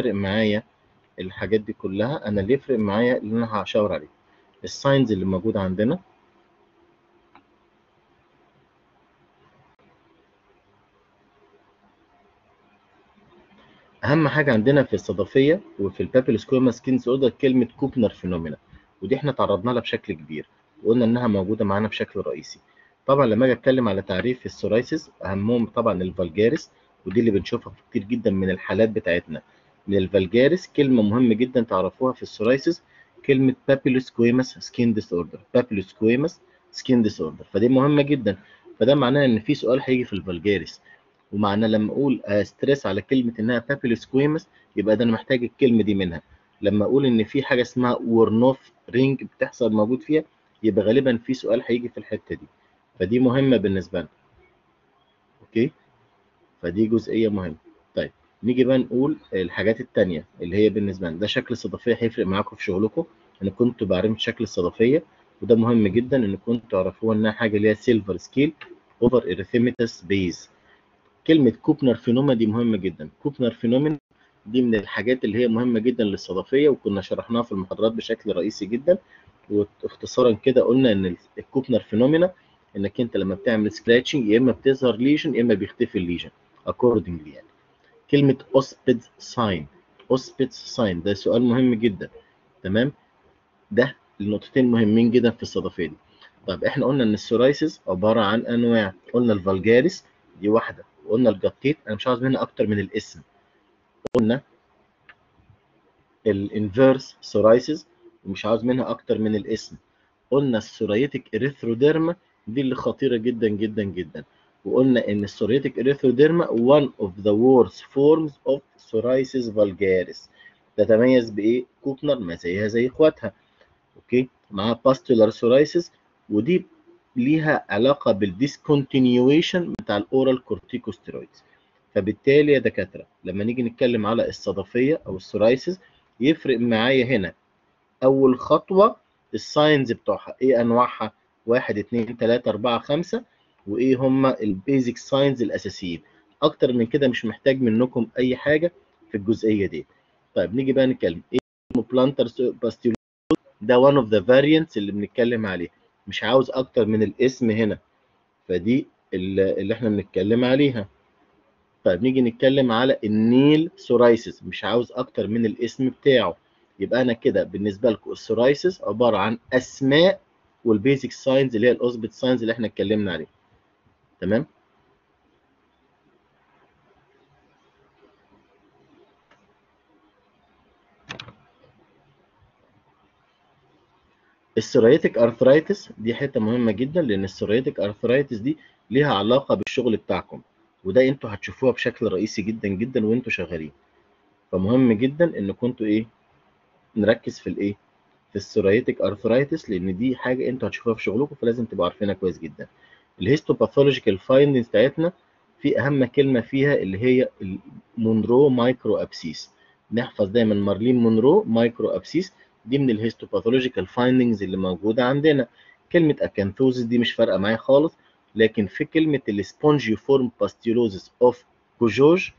فارق معايا الحاجات دي كلها أنا اللي يفرق معايا اللي أنا هشاور عليه؟ ال signs اللي موجوده عندنا أهم حاجة عندنا في الصدفية وفي ال papulosquamous skin disorder كلمة Koebner phenomenon ودي إحنا تعرضنا لها بشكل كبير وقلنا إنها موجودة معانا بشكل رئيسي. طبعا لما أجي أتكلم على تعريف ال psoriasis أهمهم طبعا ال vulgaris ودي اللي بنشوفها كتير جدا من الحالات بتاعتنا. من ال vulgaris كلمة مهمة جدا تعرفوها في ال psoriasis كلمة papulosquamous skin disorder papulosquamous skin disorder فدي مهمة جدا. فده معناه إن في سؤال هيجي في ال vulgaris. ومعناه لما أقول stress على كلمة إنها papulosquamous يبقى ده أنا محتاج الكلمة دي منها. لما أقول إن في حاجة اسمها Woronoff ring بتحصل موجود فيها يبقى غالبا في سؤال هيجي في الحتة دي. فدي مهمة بالنسبة لنا. أوكي؟ فدي جزئية مهمة. نيجي بقى نقول الحاجات التانية اللي هي بالنسبة لنا. ده شكل الصدفيه هيفرق معاكم في شغلكم. أنا كنت بعرف شكل الصدفيه وده مهم جدا إن كنتوا تعرفوها إنها حاجة اللي هي silver scale over erythematous base كلمة Koebner phenomena دي مهمة جدا. Koebner phenomenon دي من الحاجات اللي هي مهمة جدا للصدفيه وكنا شرحناها في المحاضرات بشكل رئيسي جدا. واختصارا كده قلنا إن ال Koebner phenomena إنك أنت لما بتعمل scratching يا إما بتظهر lesion يا إما بيختفي ال lesion accordingly يعني. كلمة Auspitz sign Auspitz sign ده سؤال مهم جدا. تمام؟ ده النقطتين مهمين جدا في الصدفيه دي. طب إحنا قلنا إن ال psoriasis عبارة عن أنواع. قلنا ال vulgaris دي واحدة. وقلنا ال guttate أنا مش عاوز منها أكتر من الاسم. قلنا ال inverse psoriasis ومش عاوز منها أكتر من الاسم. قلنا ال psoriatic erythroderma دي اللي خطيرة جدا جدا جدا. وقلنا إن ال psoriatic erythroderma one of the worst forms of psoriasis vulgaris. تتميز بإيه؟ Koebner ما زيها زي إخواتها. أوكي؟ مع pustular psoriasis ودي ليها علاقة بال discontinuation بتاع ال oral corticosteroids فبالتالي يا دكاترة لما نيجي نتكلم على الصدفية أو ال psoriasis يفرق معايا هنا. أول خطوة ال signs بتوعها إيه؟ أنواعها؟ واحد اتنين تلاتة أربعة خمسة. وإيه هما ال basic signs الأساسيين. أكتر من كده مش محتاج منكم أي حاجة في الجزئية دي. طيب نيجي بقى نتكلم. إيه plantar pustulosis ده one of the variants اللي بنتكلم عليه. مش عاوز أكتر من الاسم هنا. فدي اللي إحنا بنتكلم عليها. طيب نيجي نتكلم على ال nail psoriasis مش عاوز أكتر من الاسم بتاعه. يبقى أنا كده بالنسبة لكم ال psoriasis عبارة عن أسماء وال basic signs اللي هي ال Auspitz signs اللي إحنا اتكلمنا عليه تمام؟ ال psoriatic arthritis دي حتة مهمة جدا لأن ال psoriatic arthritis دي ليها علاقة بالشغل بتاعكم وده أنتوا هتشوفوها بشكل رئيسي جدا جدا وانتوا شغالين. فمهم جدا إن كنتوا إيه؟ نركز في الإيه؟ في ال psoriatic arthritis لأن دي حاجة أنتوا هتشوفوها في شغلكم فلازم تبقوا عارفينها كويس جدا. ال histopathological findings بتاعتنا في أهم كلمة فيها اللي هي ال Munro micro abscess نحفظ دايما مارلين مونرو micro abscess دي من ال histopathological findings اللي موجودة عندنا. كلمة acanthosis دي مش فارقة معايا خالص لكن في كلمة ال spongiform pustulosis of Kogoj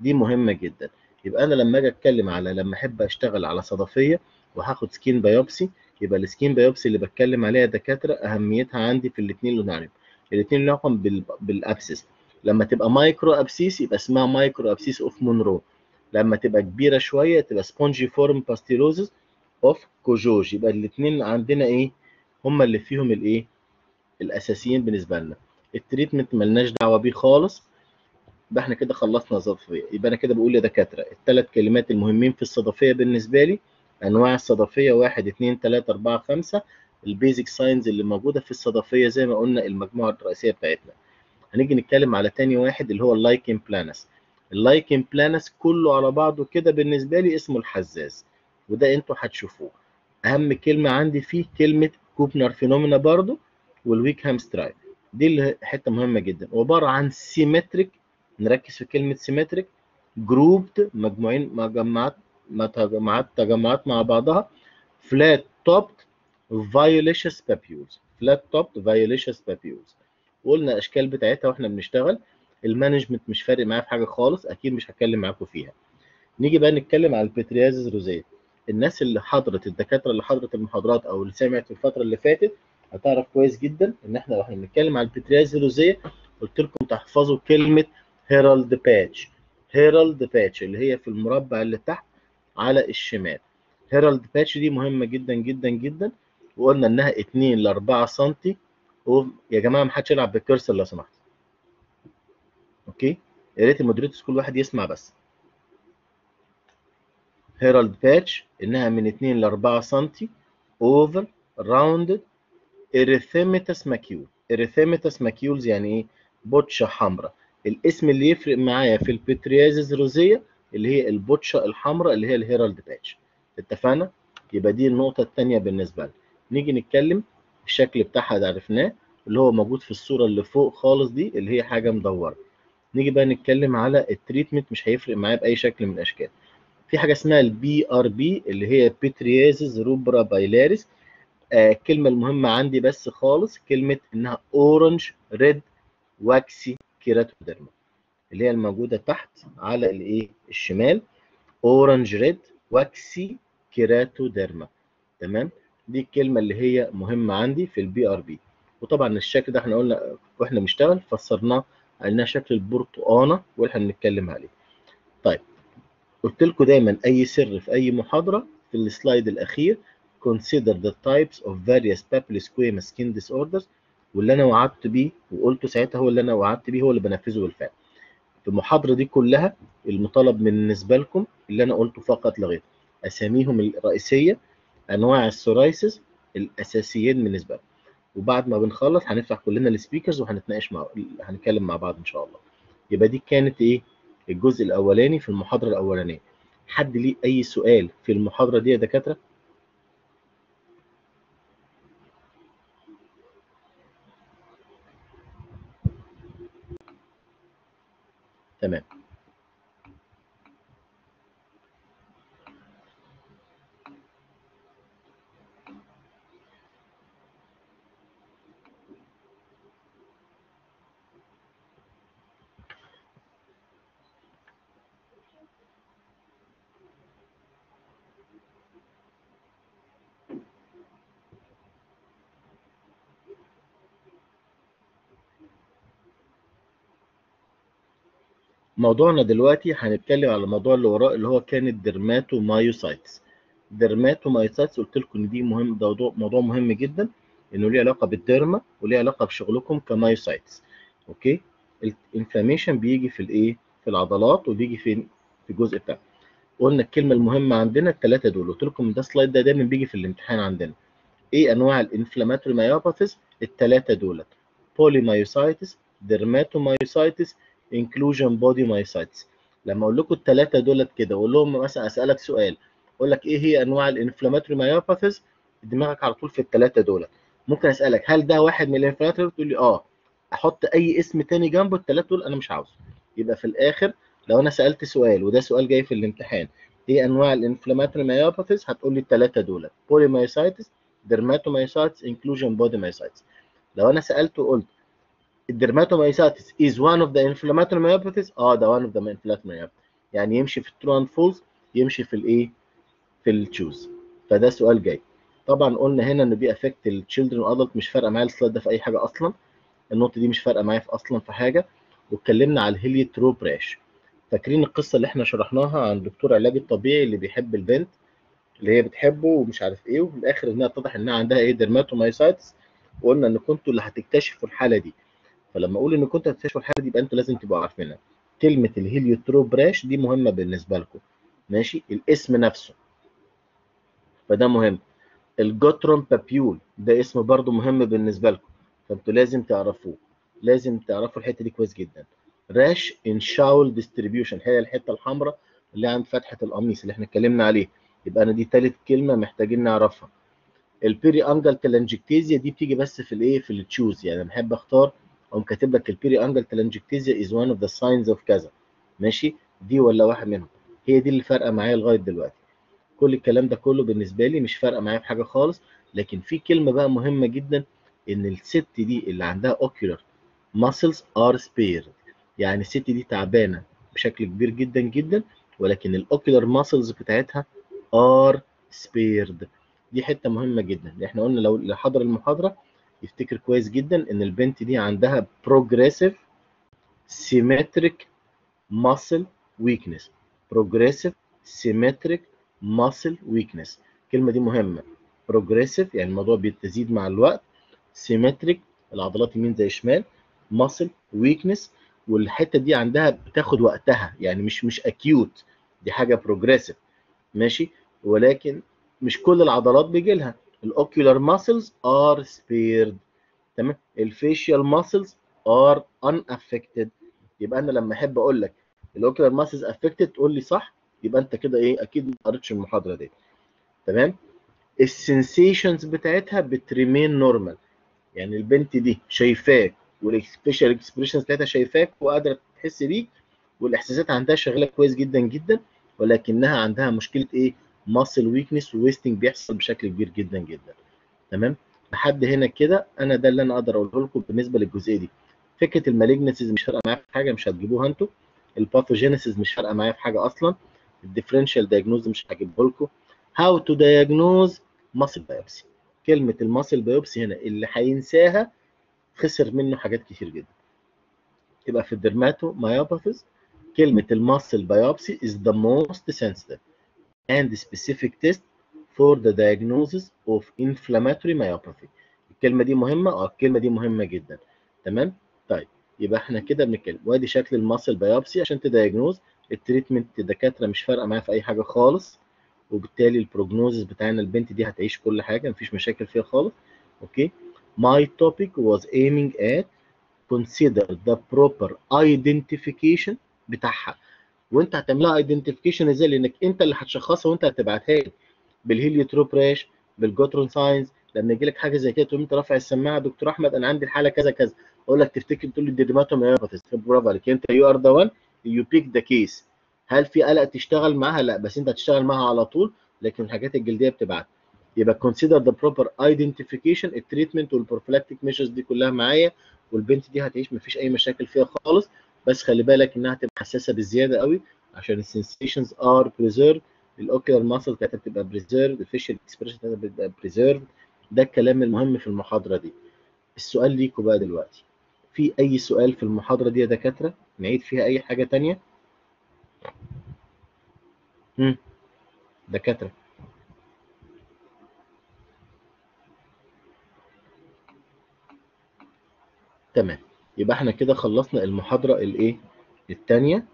دي مهمة جدا. يبقى أنا لما أجي أتكلم على لما أحب أشتغل على صدفية وهاخد skin biopsy يبقى ال skin biopsy اللي بتكلم عليها دكاترة أهميتها عندي في الاثنين اللي نعرف الاثنين لهم بال abscess لما تبقى micro abscess يبقى اسمها micro abscess of Munro لما تبقى كبيرة شوية تبقى spongiform pustulosis of Kogoj. يبقى الاثنين عندنا إيه؟ هما اللي فيهم الإيه؟ الأساسيين بالنسبة لنا. ال treatment ملناش دعوة بيه خالص. يبقى إحنا كده خلصنا الصدفيه يبقى أنا كده بقول يا دكاترة الثلاث كلمات المهمين في الصدفية بالنسبة لي. أنواع الصدفية واحد اثنين ثلاثة أربعة خمسة. ال basic signs اللي موجودة في الصدفية زي ما قلنا المجموعة الرئيسية بتاعتنا. هنيجي نتكلم على تاني واحد اللي هو ال lichen planus ال lichen planus كله على بعضه كده بالنسبة لي اسمه الحزاز وده أنتوا هتشوفوه. أهم كلمة عندي فيه كلمة Koebner phenomena برضو وال Wickham striae دي حتة مهمة جدا. عبارة عن symmetric نركز في كلمة symmetric grouped مجموعين مجموعات مجموعات تجمعات مع بعضها flat topped violaceous papules flat topped violaceous papules وقلنا الاشكال بتاعتها وإحنا بنشتغل. ال management مش فارق معايا في حاجة خالص أكيد مش هتكلم معاكم فيها. نيجي بقى نتكلم على ال pityriasis rosea. الناس اللي حضرت الدكاترة اللي حضرت المحاضرات أو اللي سمعت الفترة اللي فاتت هتعرف كويس جدا إن إحنا وإحنا بنتكلم على ال pityriasis rosea قلت لكم تحفظوا كلمة herald patch herald patch اللي هي في المربع اللي تحت على الشمال. herald patch دي مهمة جدا جدا جدا. وقلنا إنها 2 ل 4 سم يا جماعة ما حدش يلعب بال cursor لو سمحت أوكي؟ يا ريت ال moderators كل واحد يسمع بس. herald patch إنها من 2 ل 4 سم over rounded erythematous macule. erythematous macules يعني إيه؟ بوتشة حمراء. الاسم اللي يفرق معايا في ال pityriasis rosea اللي هي البوتشة الحمراء اللي هي ال herald patch. اتفقنا؟ يبقى دي النقطة الثانية بالنسبة لنا. نيجي نتكلم الشكل بتاعها ده عرفناه اللي هو موجود في الصورة اللي فوق خالص دي اللي هي حاجة مدورة. نيجي بقى نتكلم على ال treatment مش هيفرق معايا بأي شكل من الأشكال. في حاجة اسمها ال PRP اللي هي pityriasis rubra pilaris آه الكلمة المهمة عندي بس خالص كلمة إنها orange red waxy keratoderma اللي هي الموجودة تحت على الايه الشمال. orange red waxy keratoderma تمام؟ دي الكلمة اللي هي مهمة عندي في ال PRP وطبعا الشكل ده إحنا قلنا وإحنا بنشتغل فسرناه على شكل البرتقانه واللي إحنا بنتكلم عليه. طيب قلت لكم دايما أي سر في أي محاضرة في ال slide الأخير consider the types of various papulosquamous skin disorders. واللي أنا وعدت بيه وقلته ساعتها هو اللي أنا وعدت بيه هو اللي بنفذه بالفعل. في المحاضرة دي كلها المطالب بالنسبة لكم اللي أنا قلته فقط لا غير. أساميهم الرئيسية أنواع ال psoriasis الأساسيين بالنسبة لنا وبعد ما بنخلص هنفتح كلنا ال speakers وهنتناقش مع هنتكلم مع بعض إن شاء الله. يبقى دي كانت إيه؟ الجزء الأولاني في المحاضرة الأولانية. حد ليه أي سؤال في المحاضرة دي يا دكاترة؟ تمام. موضوعنا دلوقتي هنتكلم على الموضوع اللي وراه اللي هو كان ال dermatomyositis ال dermatomyositis قلت لكم إن دي مهم ده موضوع, مهم جدا إنه ليه علاقة بال derma وليه علاقة بشغلكم ك myositis okay؟ ال inflammation بيجي في الإيه؟ في العضلات وبيجي في في الجزء بتاعه. قلنا الكلمة المهمة عندنا الثلاثه دول. قلت لكم ده slide ده دايما بيجي في الامتحان عندنا. إيه أنواع ال inflammatory myopathies الثلاثه دولت. polymyositis dermatomyositis inclusion body myositis لما أقول لكم الثلاثه دولت كده أقول لهم مثلا أسألك سؤال أقول لك إيه هي أنواع ال inflammatory myopathies دماغك على طول في الثلاثه دولت. ممكن أسألك هل ده واحد من ال inflammatory تقول لي آه. أحط أي اسم تاني جنبه الثلاثه دول أنا مش عاوزه. يبقى في الآخر لو أنا سألت سؤال وده سؤال جاي في الامتحان إيه أنواع ال inflammatory myopathies هتقول لي الثلاثه دولت. polymyositis dermatomyositis inclusion body myositis لو أنا سألت وقلت ال dermatomyositis is one of the inflammatory آه ده one of the inflammatory يعني يمشي في ال true and false يمشي في الإيه؟ في ال choose. فده سؤال جاي. طبعا قلنا هنا ان دي affect ال children و adult مش فارقة معايا ال slide ده في أي حاجة أصلا. النقطة دي مش فارقة معايا في أصلا في حاجة. واتكلمنا على ال heliotrope rash فاكرين القصة اللي إحنا شرحناها عن دكتور علاج الطبيعي اللي بيحب البنت اللي هي بتحبه ومش عارف إيه وفي الآخر إنها اتضح إنها عندها إيه؟ dermatomyositis وقلنا إن كنتوا اللي هتكتشفوا الحالة دي. فلما أقول إن كنت هتكتشفوا الحاله دي يبقى أنتوا لازم تبقوا عارفينها. كلمة ال heliotrope rash دي مهمة بالنسبة لكم. ماشي؟ الاسم نفسه. فده مهم. ال Gottron papule ده اسم برضو مهم بالنسبة لكم. فأنتوا لازم تعرفوه. لازم تعرفوا الحتة دي كويس جدا. rash in shawl distribution هي الحتة الحمراء اللي عند فتحة القميص اللي إحنا اتكلمنا عليه يبقى أنا دي ثالث كلمة محتاجين نعرفها. ال periungual telangiectasia دي بتيجي بس في الإيه؟ في ال choose يعني بحب أختار أقوم كاتب لك ال periungual telangiectasia is one of the signs of كذا. ماشي؟ دي ولا واحد منهم. هي دي اللي فارقة معايا لغاية دلوقتي. كل الكلام ده كله بالنسبة لي مش فارقة معايا في حاجة خالص لكن في كلمة بقى مهمة جدا إن الست دي اللي عندها ocular muscles are spared يعني الست دي تعبانة بشكل كبير جدا جدا ولكن ال ocular muscles بتاعتها are spared دي حتة مهمة جدا. إحنا قلنا لو حضر المحاضرة يفتكر كويس جدا إن البنت دي عندها progressive symmetric muscle weakness. progressive symmetric muscle weakness. الكلمة دي مهمة. progressive يعني الموضوع بيتزيد مع الوقت. symmetric العضلات يمين زي شمال. muscle weakness والحتة دي عندها بتاخد وقتها. يعني مش مش acute. دي حاجة progressive. ماشي؟ ولكن مش كل العضلات بيجي لها ال ocular muscles are spared. تمام؟ ال facial muscles are unaffected. يبقى أنا لما أحب أقول لك ال ocular muscles affected تقول لي صح يبقى أنت كده إيه أكيد ما قريتش المحاضرة دي. تمام؟ ال sensations بتاعتها بت remain normal يعني البنت دي شايفاك وال facial expressions بتاعتها شايفاك وقادرة تحس بيك والإحساسات عندها شغاله كويس جدا جدا ولكنها عندها مشكلة إيه؟ muscle weakness و wasting بيحصل بشكل كبير جدا جدا. تمام؟ لحد هنا كده أنا ده اللي أنا أقدر أقوله لكم بالنسبة للجزئية دي. فكرة ال malignancies مش فارقة معايا في حاجة مش هتجيبوها أنتوا. ال pathogenesis مش فارقة معايا في حاجة أصلا. ال differential diagnosis مش هجيبه لكم. how to diagnose muscle biopsy كلمة ال muscle biopsy هنا اللي هينساها خسر منه حاجات كتير جدا. تبقى في ال dermato myopathies كلمة ال muscle biopsy is the most sensitive. And specific test for the diagnosis of inflammatory myopathy. الكلمة دي مهمة آه الكلمة دي مهمة جدا. تمام؟ طيب يبقى إحنا كده بنتكلم. وأدي شكل ال muscle biopsy عشان ت diagnose. ال treatment الدكاترة مش فارقة معايا في أي حاجة خالص. وبالتالي ال prognosis بتاعنا البنت دي هتعيش كل حاجة مفيش مشاكل فيها خالص. okay؟ My topic was aiming at consider the proper identification بتاعها. وانت هتعملها identification إزاي؟ لأنك انت اللي هتشخصها وانت هتبعتها لي. بال heliotrope rash بال Gottron signs. لما يجي لك حاجة زي كده تقوم انت رافع السماعة دكتور أحمد أنا عندي الحالة كذا كذا. أقول لك تفتكر تقول لي dermatomyositis برافو عليك. انت you are the one you pick the case هل في قلق تشتغل معاها؟ لا بس انت هتشتغل معاها على طول لكن الحاجات الجلدية بتبعت يبقى consider the proper identification ال treatment وال prophylactic measures دي كلها معايا والبنت دي هتعيش مفيش أي مشاكل فيها خالص. بس خلي بالك إنها هتبقى حساسة بزيادة قوي عشان ال sensations are preserved ال ocular muscle بتاعتها بتبقى preserved ال facial expression بتاعتها بتبقى preserved ده الكلام المهم في المحاضرة دي. السؤال ليكوا بقى دلوقتي. في أي سؤال في المحاضرة دي يا دكاترة؟ نعيد فيها أي حاجة تانية؟ امم دكاترة. تمام. يبقى إحنا كده خلصنا المحاضرة الايه؟ الثانية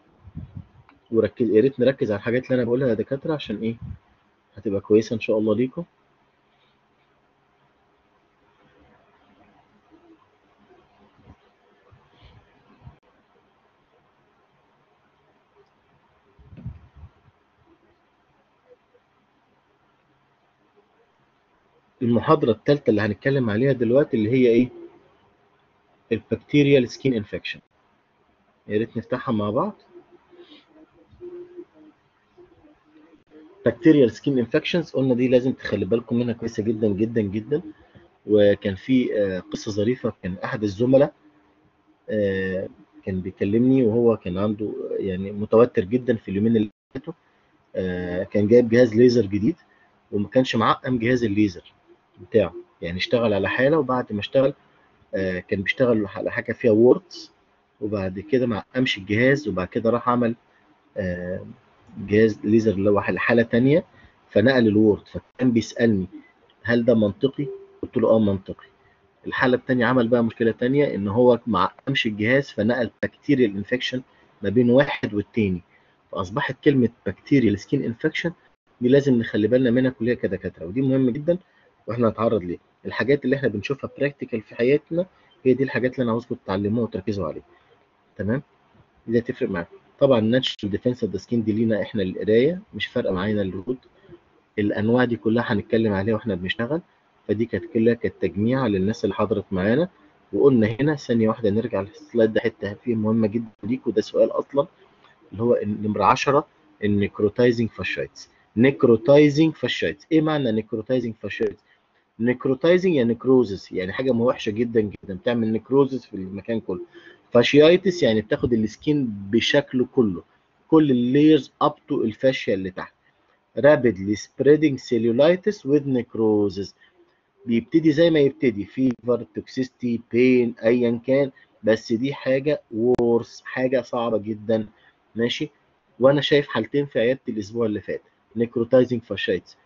وركز يا ريت نركز على الحاجات اللي أنا بقولها يا دكاترة عشان إيه؟ هتبقى كويسة إن شاء الله ليكم. المحاضرة الثالثة اللي هنتكلم عليها دلوقتي اللي هي إيه؟ ال bacterial skin infection. يا ريت نفتحها مع بعض. bacterial skin infections قلنا دي لازم تخلي بالكم منها كويسة جدا جدا جدا. وكان في قصة ظريفة كان أحد الزملاء كان بيكلمني وهو كان عنده يعني متوتر جدا في اليومين اللي فاتوا. كان جايب جهاز ليزر جديد وما كانش معقم جهاز الليزر بتاعه. يعني اشتغل على حالة وبعد ما اشتغل آه كان بيشتغل على حاجة فيها warts وبعد كده ما عقمش الجهاز وبعد كده راح عمل آه جهاز ليزر اللي هو حاله ثانية فنقل ال wart فكان بيسألني هل ده منطقي؟ قلت له آه منطقي. الحالة الثانية عمل بقى مشكلة ثانية إن هو ما عقمش الجهاز فنقل bacterial infection ما بين واحد والتاني. فأصبحت كلمة bacterial skin infection دي لازم نخلي بالنا منها كلها كدكاترة ودي مهمة جدا وإحنا هنتعرض ليها. الحاجات اللي إحنا بنشوفها practical في حياتنا هي دي الحاجات اللي أنا عاوزكم تتعلموها وتركزوا عليها. تمام؟ دي هتفرق معاكم طبعا natural defense of the skin دي لينا إحنا القراية مش فارقة معانا الرود. الأنواع دي كلها هنتكلم عليها وإحنا بنشتغل. فدي كانت كلها كانت تجميع للناس اللي حضرت معانا. وقلنا هنا ثانية واحدة نرجع لل slide ده حتة فيه مهمة جدا ليك وده سؤال أصلا اللي هو نمرة 10 ال necrotizing fasciitis necrotizing fasciitis إيه معنى necrotizing fasciitis necrotizing يعني necrosis يعني حاجة وحشة جدا جدا بتعمل necrosis في المكان كله. fasciitis يعني بتاخد ال skin بشكله كله كل ال layers up to ال fascia اللي تحت. rapidly spreading cellulitis with necrosis. بيبتدي زي ما يبتدي fever toxicity pain ايا كان. بس دي حاجة worse حاجة صعبة جدا. ماشي؟ وأنا شايف حالتين في عيادتي الأسبوع اللي فات necrotizing fasciitis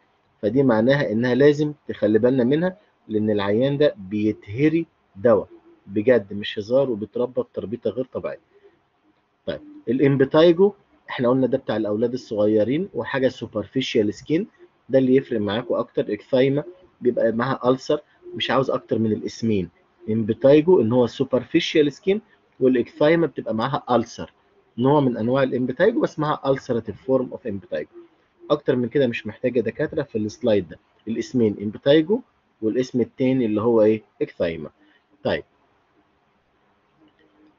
فدي معناها إنها لازم تخلي بالنا منها لأن العيان ده بيتهري دواء. بجد مش هزار وبيتربى بتربيته غير طبيعية. طيب ال impetigo إحنا قلنا ده بتاع الأولاد الصغيرين وحاجة superficial skin ده اللي يفرق معاكم أكتر. ecthyma بيبقى معاها ulcer مش عاوز أكتر من الإسمين. impetigo إن هو superficial skin وال ecthyma بتبقى معاها ulcer. نوع من أنواع ال impetigo بس معاها ulcerative form of impetigo. أكتر من كده مش محتاجة دكاترة في ال slide ده. الاسمين impetigo والاسم التاني اللي هو إيه؟ ecthyma. طيب.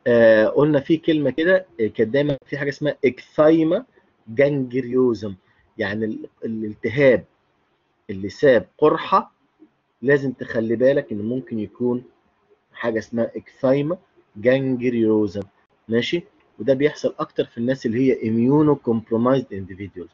آه قلنا في كلمة كده كانت دايما في حاجة اسمها ecthyma gangrenosum. يعني ال- الالتهاب اللي ساب قرحة لازم تخلي بالك إن ممكن يكون حاجة اسمها ecthyma gangrenosum. ماشي؟ وده بيحصل أكتر في الناس اللي هي immunocompromised individuals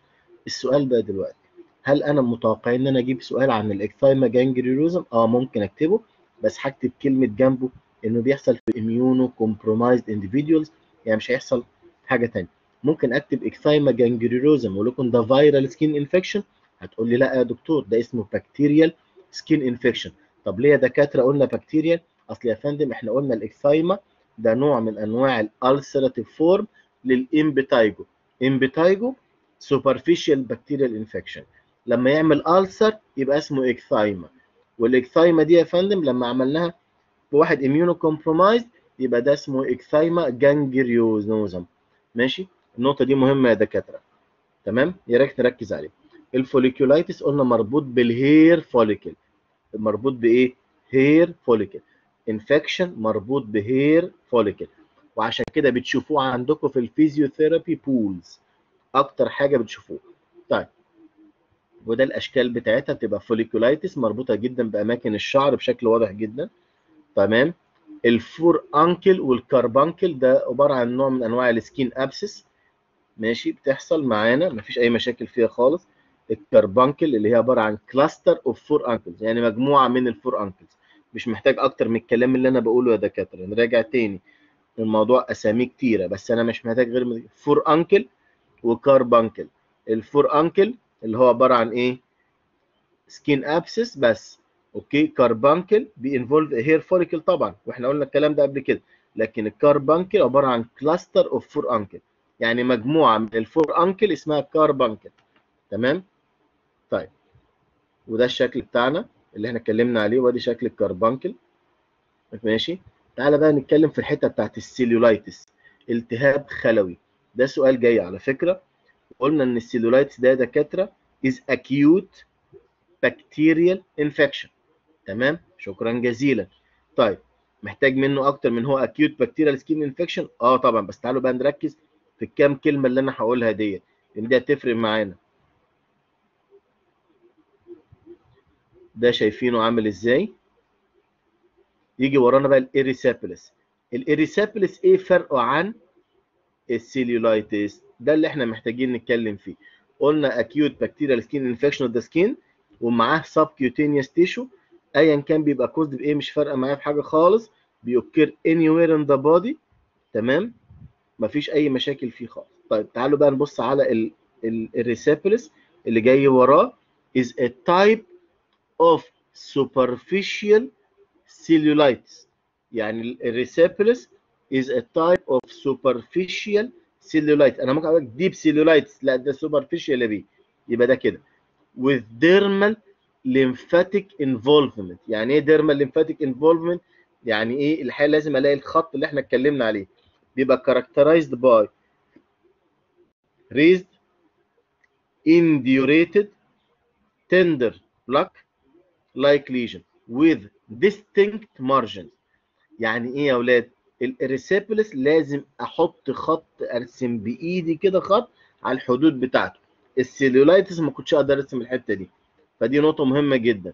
السؤال بقى دلوقتي. هل أنا متوقع إن أنا أجيب سؤال عن ال ecthyma gangrenosum آه ممكن أكتبه بس هكتب كلمه جنبه إنه بيحصل في immunocompromised individuals يعني مش هيحصل حاجة تانية. ممكن أكتب ecthyma gangrenosum ولكن ده viral skin infection هتقول لي لأ يا دكتور ده اسمه bacterial skin infection طب ليه يا دكاترة قلنا bacterial أصل يا فندم إحنا قلنا ال ecthyma ده نوع من أنواع ال ulcerative form لل impetigo. impetigo superficial bacterial infection لما يعمل ulcer يبقى اسمه ecthyma وال ecthyma دي يا فندم لما عملناها بواحد compromised يبقى ده اسمه ecthyma gangrenosum ماشي؟ النقطة دي مهمة يا دكاترة. تمام؟ يا ريت نركز عليه. ال folliculitis قلنا مربوط بال hair follicle مربوط بإيه؟ hair follicle infection مربوط ب hair follicle وعشان كده بتشوفوه عندكم في ال physiotherapy pools أكتر حاجة بتشوفوه طيب. وده الأشكال بتاعتها بتبقى folliculitis مربوطة جدا بأماكن الشعر بشكل واضح جدا. تمام. ال furuncle وال carbuncle ده عبارة عن نوع من أنواع ال skin abscess. ماشي. بتحصل معانا. مفيش أي مشاكل فيها خالص. ال carbuncle اللي هي عبارة عن cluster of furuncles يعني مجموعة من ال furuncles مش محتاج أكتر من الكلام اللي أنا بقوله يا دكاترة. نراجع تاني. الموضوع أساميه كتيرة بس أنا مش محتاج غير furuncle و carbuncle ال furuncle اللي هو عبارة عن إيه؟ skin abscess بس. okay؟ carbuncle بي involve hair follicle طبعا. وإحنا قلنا الكلام ده قبل كده. لكن ال carbuncle عبارة عن cluster of furuncle يعني مجموعة من ال furuncle اسمها carbuncle تمام؟ طيب. وده الشكل بتاعنا اللي إحنا اتكلمنا عليه وأدي شكل ال carbuncle ماشي؟ تعالى بقى نتكلم في الحتة بتاعت ال cellulitis التهاب خلوي. ده سؤال جاي على فكرة. قلنا إن ال cellulitis ده دكاترة is acute bacterial infection. تمام؟ شكرا جزيلا. طيب محتاج منه أكتر من هو acute bacterial skin infection آه طبعا بس تعالوا بقى نركز في الكام كلمة اللي أنا هقولها ديت. لأن دي هتفرق معانا. ده شايفينه عامل إزاي؟ يجي ورانا بقى ال erysipelas ال erysipelas إيه فرقه عن ال cellulitis ده اللي إحنا محتاجين نتكلم فيه. قلنا acute bacterial skin infection of the skin ومعاه subcutaneous tissue. ايا كان بيبقى كوزد بإيه مش فارقة معايا في حاجة خالص. بيوكر anywhere in the body. تمام؟ مفيش أي مشاكل فيه خالص. طيب تعالوا بقى نبص على الريسابيلس اللي جاي وراه. is a type of superficial cellulitis. يعني الريسابيلس is a type of superficial cellulitis أنا ممكن أقول لك deep cellulitis لا ده superficial يا بيه يبقى ده كده with dermal lymphatic involvement يعني إيه dermal lymphatic involvement يعني إيه الحقيقة لازم الاقي الخط اللي إحنا اتكلمنا عليه بيبقى characterized by raised indurated tender plaque like lesion with distinct margins يعني إيه يا أولاد الاريسيبلس لازم أحط خط أرسم بإيدي كده خط على الحدود بتاعته. ال cellulitis ما كنتش أقدر أرسم الحتة دي. فدي نقطة مهمة جدا.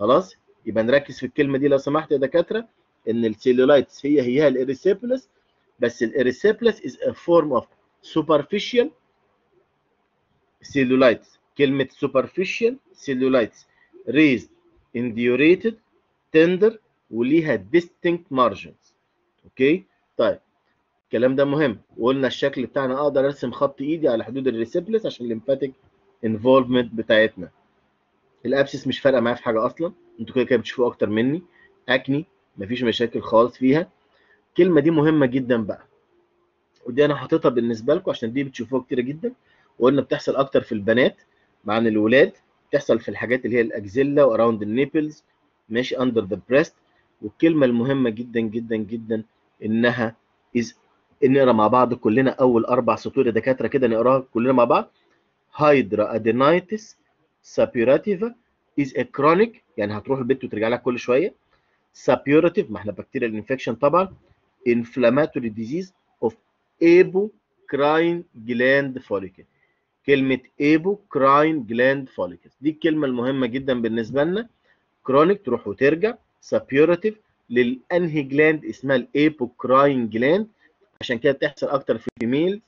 خلاص؟ يبقى نركز في الكلمة دي لو سمحت يا دكاترة إن ال cellulitis هي هي ال erysipelas بس ال erysipelas is a form of superficial cellulitis. كلمة superficial cellulitis. raised indurated tender وليها distinct margins. okay؟ طيب الكلام ده مهم. وقلنا الشكل بتاعنا أقدر أرسم خط إيدي على حدود ال erysipelas عشان ال lymphatic involvement بتاعتنا. ال abscess مش فارقة معايا في حاجة أصلا. أنتوا كده كده بتشوفوا أكتر مني. acne مفيش مشاكل خالص فيها. الكلمة دي مهمة جدا بقى. ودي أنا حاططها بالنسبة لكم عشان دي بتشوفوها كتير جدا. وقلنا بتحصل أكتر في البنات عن الولاد بتحصل في الحاجات اللي هي ال axilla و around ال nipples ماشي under the breast والكلمة المهمة جدا جدا جدا إنها از نقرأ مع بعض كلنا أول أربع سطور يا دكاترة كده نقراها كلنا مع بعض. hidradenitis suppurativa is a chronic يعني هتروح البيت وترجع لها كل شوية. suppurative ما إحنا bacterial infection طبعا. Inflammatory disease of apocrine gland follicle. كلمة apocrine gland follicles دي الكلمة المهمة جدا بالنسبة لنا. chronic تروح وترجع. suppurative للأنهي gland اسمها ال apocrine gland عشان كده بتحصل أكتر في ال female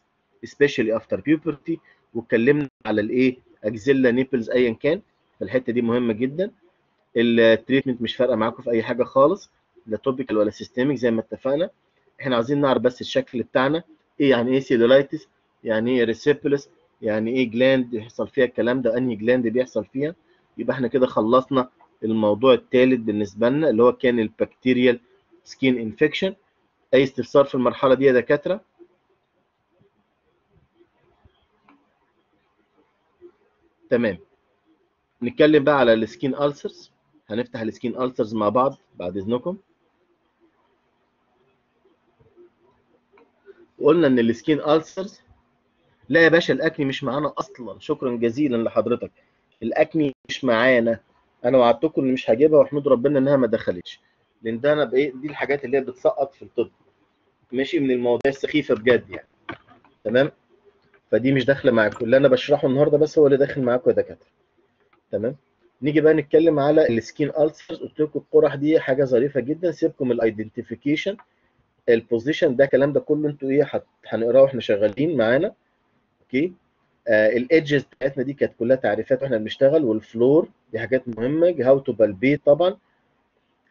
especially after puberty. واتكلمنا على الإيه axilla nipples ايا كان. فالحتة دي مهمة جدا. ال treatment مش فارقة معاكم في أي حاجة خالص لا topical ولا systemic زي ما اتفقنا. إحنا عايزين نعرف بس الشكل بتاعنا إيه يعني إيه cellulitis يعني إيه erysipelas يعني إيه gland بيحصل فيها الكلام ده أنهي gland بيحصل فيها. يبقى إحنا كده خلصنا الموضوع الثالث بالنسبة لنا اللي هو كان ال bacterial skin infection أي استفسار في المرحلة دي يا دكاترة؟ تمام. نتكلم بقى على ال skin ulcers هنفتح ال skin ulcers مع بعض بعد إذنكم. وقلنا إن ال skin ulcers لا يا باشا ال acne مش معانا أصلا. شكرا جزيلا لحضرتك. ال acne مش معانا. أنا وعدتكم اني مش هجيبها واحمد ربنا انها ما دخلتش. لأن ده أنا بايه دي الحاجات اللي هي بتسقط في الطب. ماشي؟ من المواضيع السخيفة بجد يعني. تمام؟ فدي مش داخلة معاكم. اللي أنا بشرحه النهارده بس هو اللي داخل معاكم يا دكاترة. تمام؟ نيجي بقى نتكلم على ال skin ulcers. قلت لكم القرح دي حاجة ظريفة جدا. سيبكم ال identification ال position ده الكلام ده كله أنتوا إيه هنقراه وإحنا شغالين معانا. okay؟ ال edges بتاعتنا دي كانت كلها تعريفات وإحنا بنشتغل وال floor دي حاجات مهمة how to palpate طبعا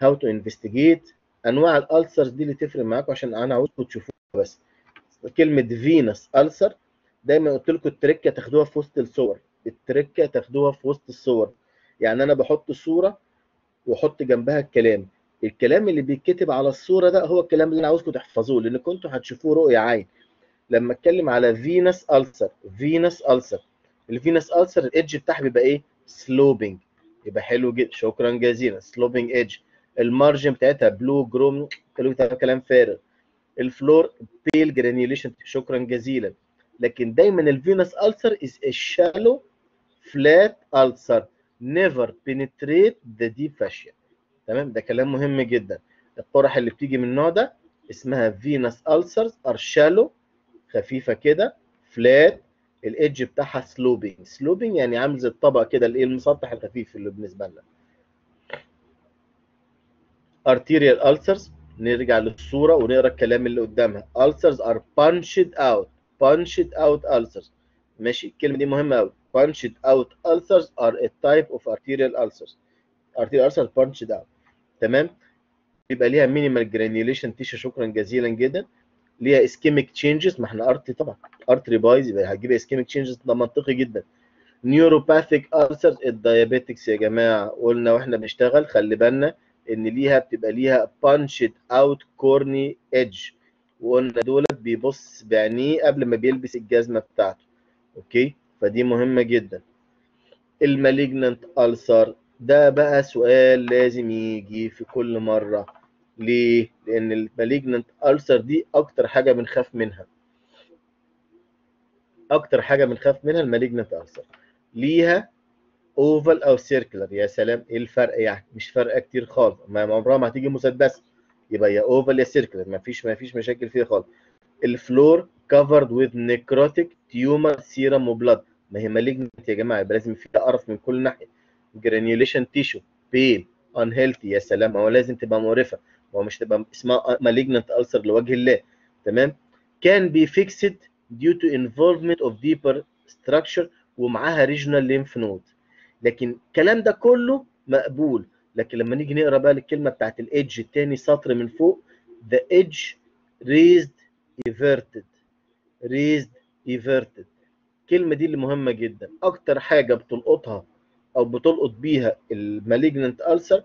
how to investigate أنواع ال ulcers دي اللي تفرق معاكم عشان أنا عاوزكم تشوفوها بس. كلمة venous ulcer دايما قلت لكم التركاية تاخدوها في وسط الصور. التركاية تاخدوها في وسط الصور. يعني أنا بحط الصورة وأحط جنبها الكلام. الكلام اللي بيتكتب على الصورة ده هو الكلام اللي أنا عاوزكم تحفظوه لأن كنتوا هتشوفوه رؤية عين. لما اتكلم على venous ulcer venous ulcer. ال venous ulcer ال edge بتاعها بيبقى إيه؟ sloping يبقى حلو جدا شكرا جزيلا. sloping edge ال margin بتاعتها blue brown كلام فارغ. ال floor pale granulation شكرا جزيلا. لكن دايما ال venous ulcer a shallow flat ulcer never penetrate the deep fascia. تمام؟ ده كلام مهم جدا. القرح اللي بتيجي من النوع ده اسمها venous ulcers are shallow خفيفة كده flat ال edge بتاعها sloping sloping يعني عامل زي الطبق كده الايه المسطح الخفيف اللي بالنسبة لنا. arterial ulcers نرجع للصورة ونقرأ الكلام اللي قدامها. ulcers are punched out. punched out ulcers. ماشي؟ الكلمة دي مهمة قوي punched out ulcers are a type of arterial ulcers. arterial ulcers punched out. تمام؟ يبقى ليها minimal granulation tissue. شكرا جزيلا جدا. ليها ischemic changes ما إحنا artery طبعا artery بايظ يبقى هتجيب ischemic changes ده منطقي جدا. neuropathic ulcers ال diabetics يا جماعة قلنا وإحنا بنشتغل خلي بالنا إن ليها بتبقى ليها punched out corny edge وقلنا دولت بيبص بعينيه قبل ما بيلبس الجزمة بتاعته. أوكي؟ فدي مهمة جدا. ال malignant ulcer ده بقى سؤال لازم يجي في كل مرة. ليه؟ لأن ال malignant ulcer دي أكتر حاجة بنخاف منها. أكتر حاجة بنخاف منها ال malignant ulcer. ليها oval أو circular يا سلام إيه الفرق يعني؟ مش فرق كتير خالص، ما عمرها ما هتيجي مسدسة. يبقى يا oval يا circular ما فيش ما فيش مشاكل فيها خالص. ال floor covered with necrotic tumor serum و blood ما هي malignant يا جماعة يبقى لازم فيها قرف من كل ناحية. granulation tissue pale unhealthy يا سلام هو لازم تبقى مقرفة هو مش تبقى اسمها malignant ulcer لوجه الله تمام؟ can be fixed due to involvement of deeper structure ومعاها regional lymph node. لكن الكلام ده كله مقبول. لكن لما نيجي نقرأ بقى الكلمة بتاعت ال edge التاني سطر من فوق the edge raised everted. Raised everted. الكلمة دي اللي مهمة جدا. أكتر حاجة بتلقطها أو بتلقط بيها ال malignant ulcer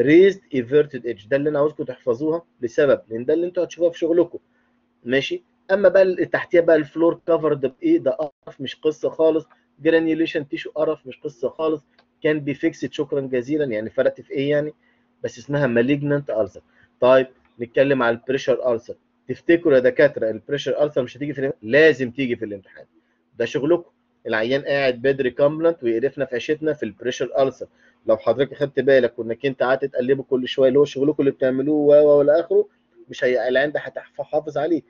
raised everted edge. ده اللي أنا عاوزكم تحفظوها لسبب لأن ده اللي أنتوا هتشوفوها في شغلكم. ماشي؟ أما بقى اللي تحتيها بقى ال floor covered ده بإيه؟ ده قرف مش قصة خالص. granulation tissue قرف مش قصة خالص. can be fixed شكرا جزيلا. يعني فرقت في إيه يعني؟ بس اسمها malignant ulcer طيب نتكلم على ال pressure ulcer تفتكروا يا دكاترة ال pressure ulcer مش هتيجي في الامتحان؟ لازم تيجي في الامتحان. ده شغلكم. العيان قاعد bedridden complaint ويقرفنا في عيشتنا في ال pressure ulcer لو حضرتك خدت بالك وإنك أنت قعدت تقلبه كل شوية اللي هو شغلكم اللي بتعملوه و والى آخره مش هي العيان ده هتحافظ عليه.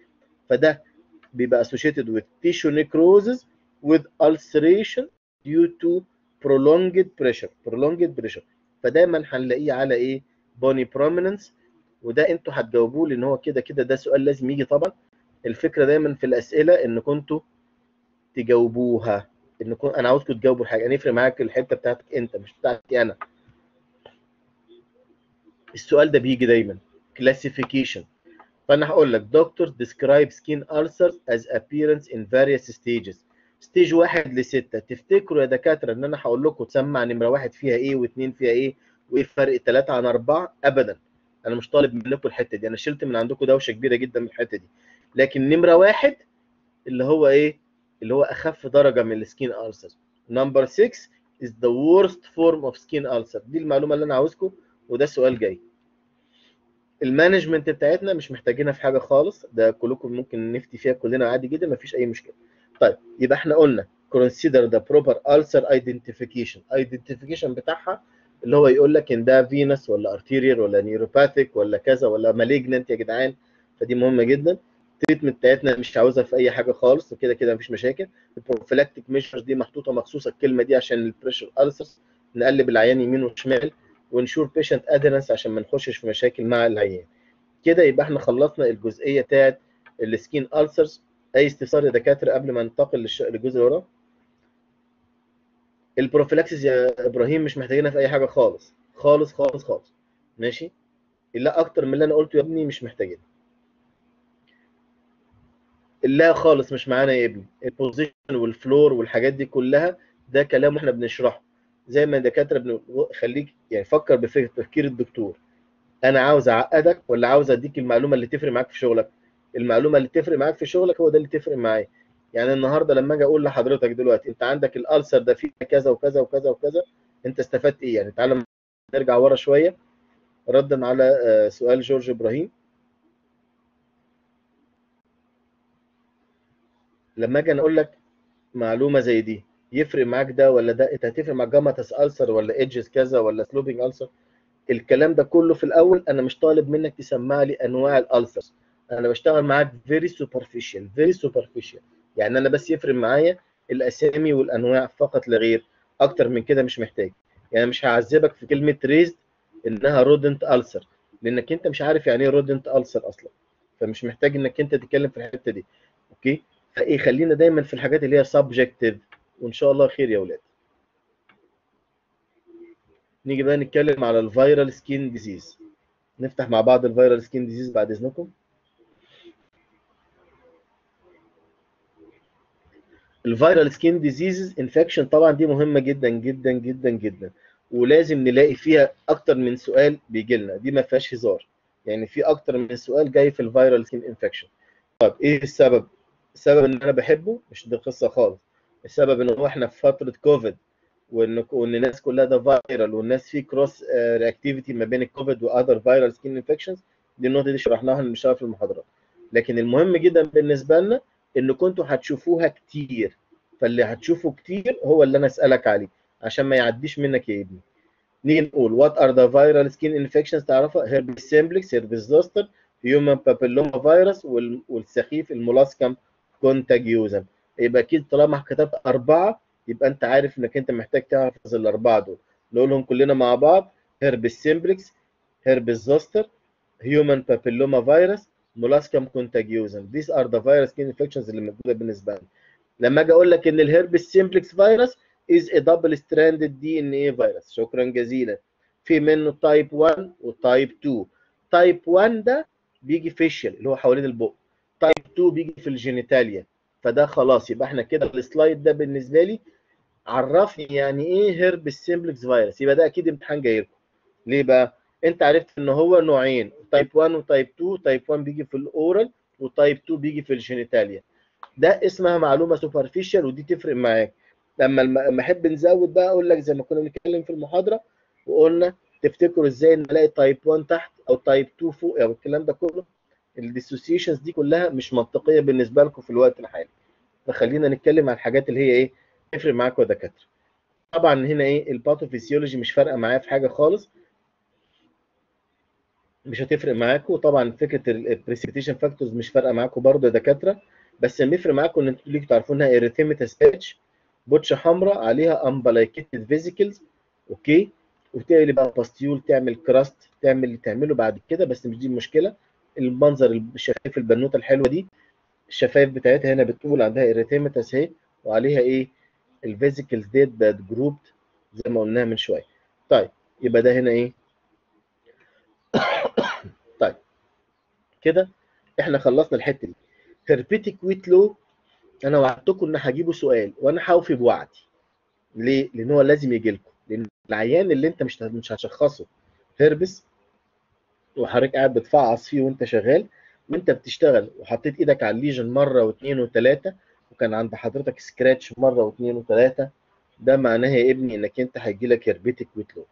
فده بيبقى associated with tissue necrosis with ulceration due to prolonged pressure prolonged pressure. فدايما هنلاقيه على إيه؟ bony prominence. وده أنتوا هتجاوبوه لأن هو كده كده ده سؤال لازم يجي طبعا. الفكرة دايما في الأسئلة إن كنتوا تجاوبوها. إن كن... أنا عاوزكم تجاوبوا الحاجة. أنا يفرق معاك الحتة بتاعتك أنت مش بتاعتي أنا. السؤال ده بيجي دايما. Classification. فأنا هقول لك دكتور describe skin ulcers as appearance in various stages. stage واحد لستة. تفتكروا يا دكاترة إن أنا هقول لكم تسمع نمرة واحد فيها إيه واثنين فيها إيه؟ وإيه فرق ثلاثة عن أربعة؟ ابدا. أنا مش طالب منكم الحتة دي. أنا شلت من عندكم دوشة كبيرة جدا من الحتة دي. لكن نمرة واحد اللي هو إيه؟ اللي هو أخف درجة من ال skin ulcer. number 6 is the worst form of skin ulcer. دي المعلومة اللي أنا عاوزكم وده السؤال جاي. ال management بتاعتنا مش محتاجينها في حاجة خالص ده كلكم ممكن نفتي فيها كلنا عادي جدا مفيش أي مشكلة. طيب يبقى إحنا قلنا consider the proper ulcer identification. Identification بتاعها اللي هو يقول لك إن ده venous ولا arterial ولا neuropathic ولا كذا ولا malignant يا جدعان فدي مهمة جدا. ال treatment بتاعتنا مش عاوزها في أي حاجة خالص وكده كده مفيش مشاكل. ال prophylactic measures دي محطوطة مخصوص الكلمة دي عشان ال pressure ulcers نقلب العيان يمين وشمال و ensure patient adherence عشان ما نخشش في مشاكل مع العيان. كده يبقى إحنا خلصنا الجزئية بتاعت ال skin ulcers أي استفسار يا دكاترة قبل ما ننتقل. للجزء اللي وراه ال prophylaxis يا إبراهيم مش محتاجينها في أي حاجة خالص. خالص خالص خالص. ماشي؟ لا أكتر من اللي أنا قلته يا ابني مش محتاجين لا خالص مش معانا يا ابني. ال position وال floor والحاجات دي كلها ده كلام إحنا بنشرحه. زي ما الدكاترة بن... خليك يعني فكر بتفكير الدكتور. أنا عاوز أعقدك ولا عاوز أديك المعلومة اللي تفرق معاك في شغلك؟ المعلومة اللي تفرق معاك في شغلك هو ده اللي تفرق معايا. يعني النهارده لما أجي أقول لحضرتك دلوقتي أنت عندك ال ulcer ده فيه كذا وكذا وكذا وكذا أنت استفدت إيه يعني؟ تعالى نرجع ورا شوية. ردا على سؤال جورج إبراهيم. لما أجي أقول لك معلومة زي دي يفرق معاك ده ولا ده؟ انت هتفرق معاك gummatous ulcer ولا edges كذا ولا sloping ulcer الكلام ده كله في الأول أنا مش طالب منك تسمع لي أنواع ال ulcers أنا بشتغل معاك very superficial very superficial يعني أنا بس يفرق معايا الأسامي والأنواع فقط لا غير. أكتر من كده مش محتاج. يعني مش هعذبك في كلمة raised إنها rodent ulcer لأنك أنت مش عارف يعني إيه rodent ulcer أصلا. فمش محتاج إنك أنت تتكلم في الحتة دي. أوكي؟ فايه خلينا دايما في الحاجات اللي هي subjective وإن شاء الله خير يا ولاد. نيجي بقى نتكلم على ال viral skin disease نفتح مع بعض ال viral skin disease بعد إذنكم. ال viral skin disease infection طبعا دي مهمة جدا جدا جدا جدا. ولازم نلاقي فيها أكتر من سؤال بيجي لنا. دي ما فيهاش هزار. يعني في أكتر من سؤال جاي في ال viral skin infection طب إيه السبب؟ السبب إن أنا بحبه؟ مش دي القصة خالص. السبب إن هو إحنا في فترة كوفيد وإن وإن الناس كلها ده viral والناس في cross reactivity ما بين الكوفيد و other viral skin infections دي النقطة دي شرحناها ان شاء في المحاضرات. لكن المهم جدا بالنسبة لنا إن كنتوا هتشوفوها كتير. فاللي هتشوفه كتير هو اللي أنا أسألك عليه عشان ما يعديش منك يا ابني. نيجي نقول what are the viral skin infections تعرفها؟ herpes simplex herpes zoster human papilloma virus والسخيف ال molluscum contagiosum يبقى أكيد طالما كتبت أربعة يبقى أنت عارف إنك أنت محتاج تحفظ الأربعة دول. نقولهم كلنا مع بعض herpes simplex herpes zoster human papilloma virus contagiosum. These are the virus skin infections اللي موجودة بالنسبة لنا. لما أجي أقول لك إن ال herpes simplex virus is a double stranded DNA virus. شكرا جزيلا. في منه type 1 و type 2 type 1 ده بيجي facial اللي هو حوالين البق. type 2 بيجي في ال genitalia. فده خلاص يبقى إحنا كده ال slide ده بالنسبة لي عرفني يعني إيه herpes simplex virus. يبقى ده أكيد امتحان جاي لكم ليه بقى؟ أنت عرفت إن هو نوعين type 1 و type 2 type 1 بيجي في ال oral و type 2 بيجي في ال genitalia. ده اسمها معلومة superficial ودي تفرق معاك. لما لما أحب نزود بقى أقول لك زي ما كنا بنتكلم في المحاضرة وقلنا تفتكروا إزاي إن ألاقي type 1 تحت أو type 2 فوق أو الكلام ده كله؟ الديسوسيشنز دي كلها مش منطقية بالنسبة لكم في الوقت الحالي. فخلينا نتكلم عن الحاجات اللي هي إيه تفرق معاكم يا دكاترة. طبعا هنا إيه ال pathophysiology مش فارقة معايا في حاجة خالص. مش هتفرق معاكم طبعا فكرة ال precipitation factors مش فارقة معاكم برضه يا دكاترة. بس اللي بيفرق معاكم إن أنتوا ليكوا تعرفوا إنها erythematous patch بوتشة حمراء عليها umbilicated vesicles okay؟ وبالتالي بقى pustule تعمل crust تعمل اللي تعمله بعد كده بس مش دي المشكلة. المنظر الشفايف البنوتة الحلوة دي الشفايف بتاعتها هنا بتقول عندها erythematous اهي وعليها إيه؟ ال vesicles ديت بقت grouped زي ما قلناها من شوية. طيب يبقى ده هنا إيه؟ طيب كده إحنا خلصنا الحتة دي. herpetic whitlow أنا وعدتكم إن هجيبه سؤال وأنا هوفي بوعدي. ليه؟ لأن هو لازم يجي لكم لأن العيان اللي أنت مش مش هتشخصه هربس وحضرتك قاعد بتفعص فيه وانت شغال وانت بتشتغل وحطيت إيدك على ال lesion مرة واثنين وثلاثه وكان عند حضرتك scratch مرة واثنين وثلاثه ده معناها يا ابني انك انت هيجي لك herpetic whitlow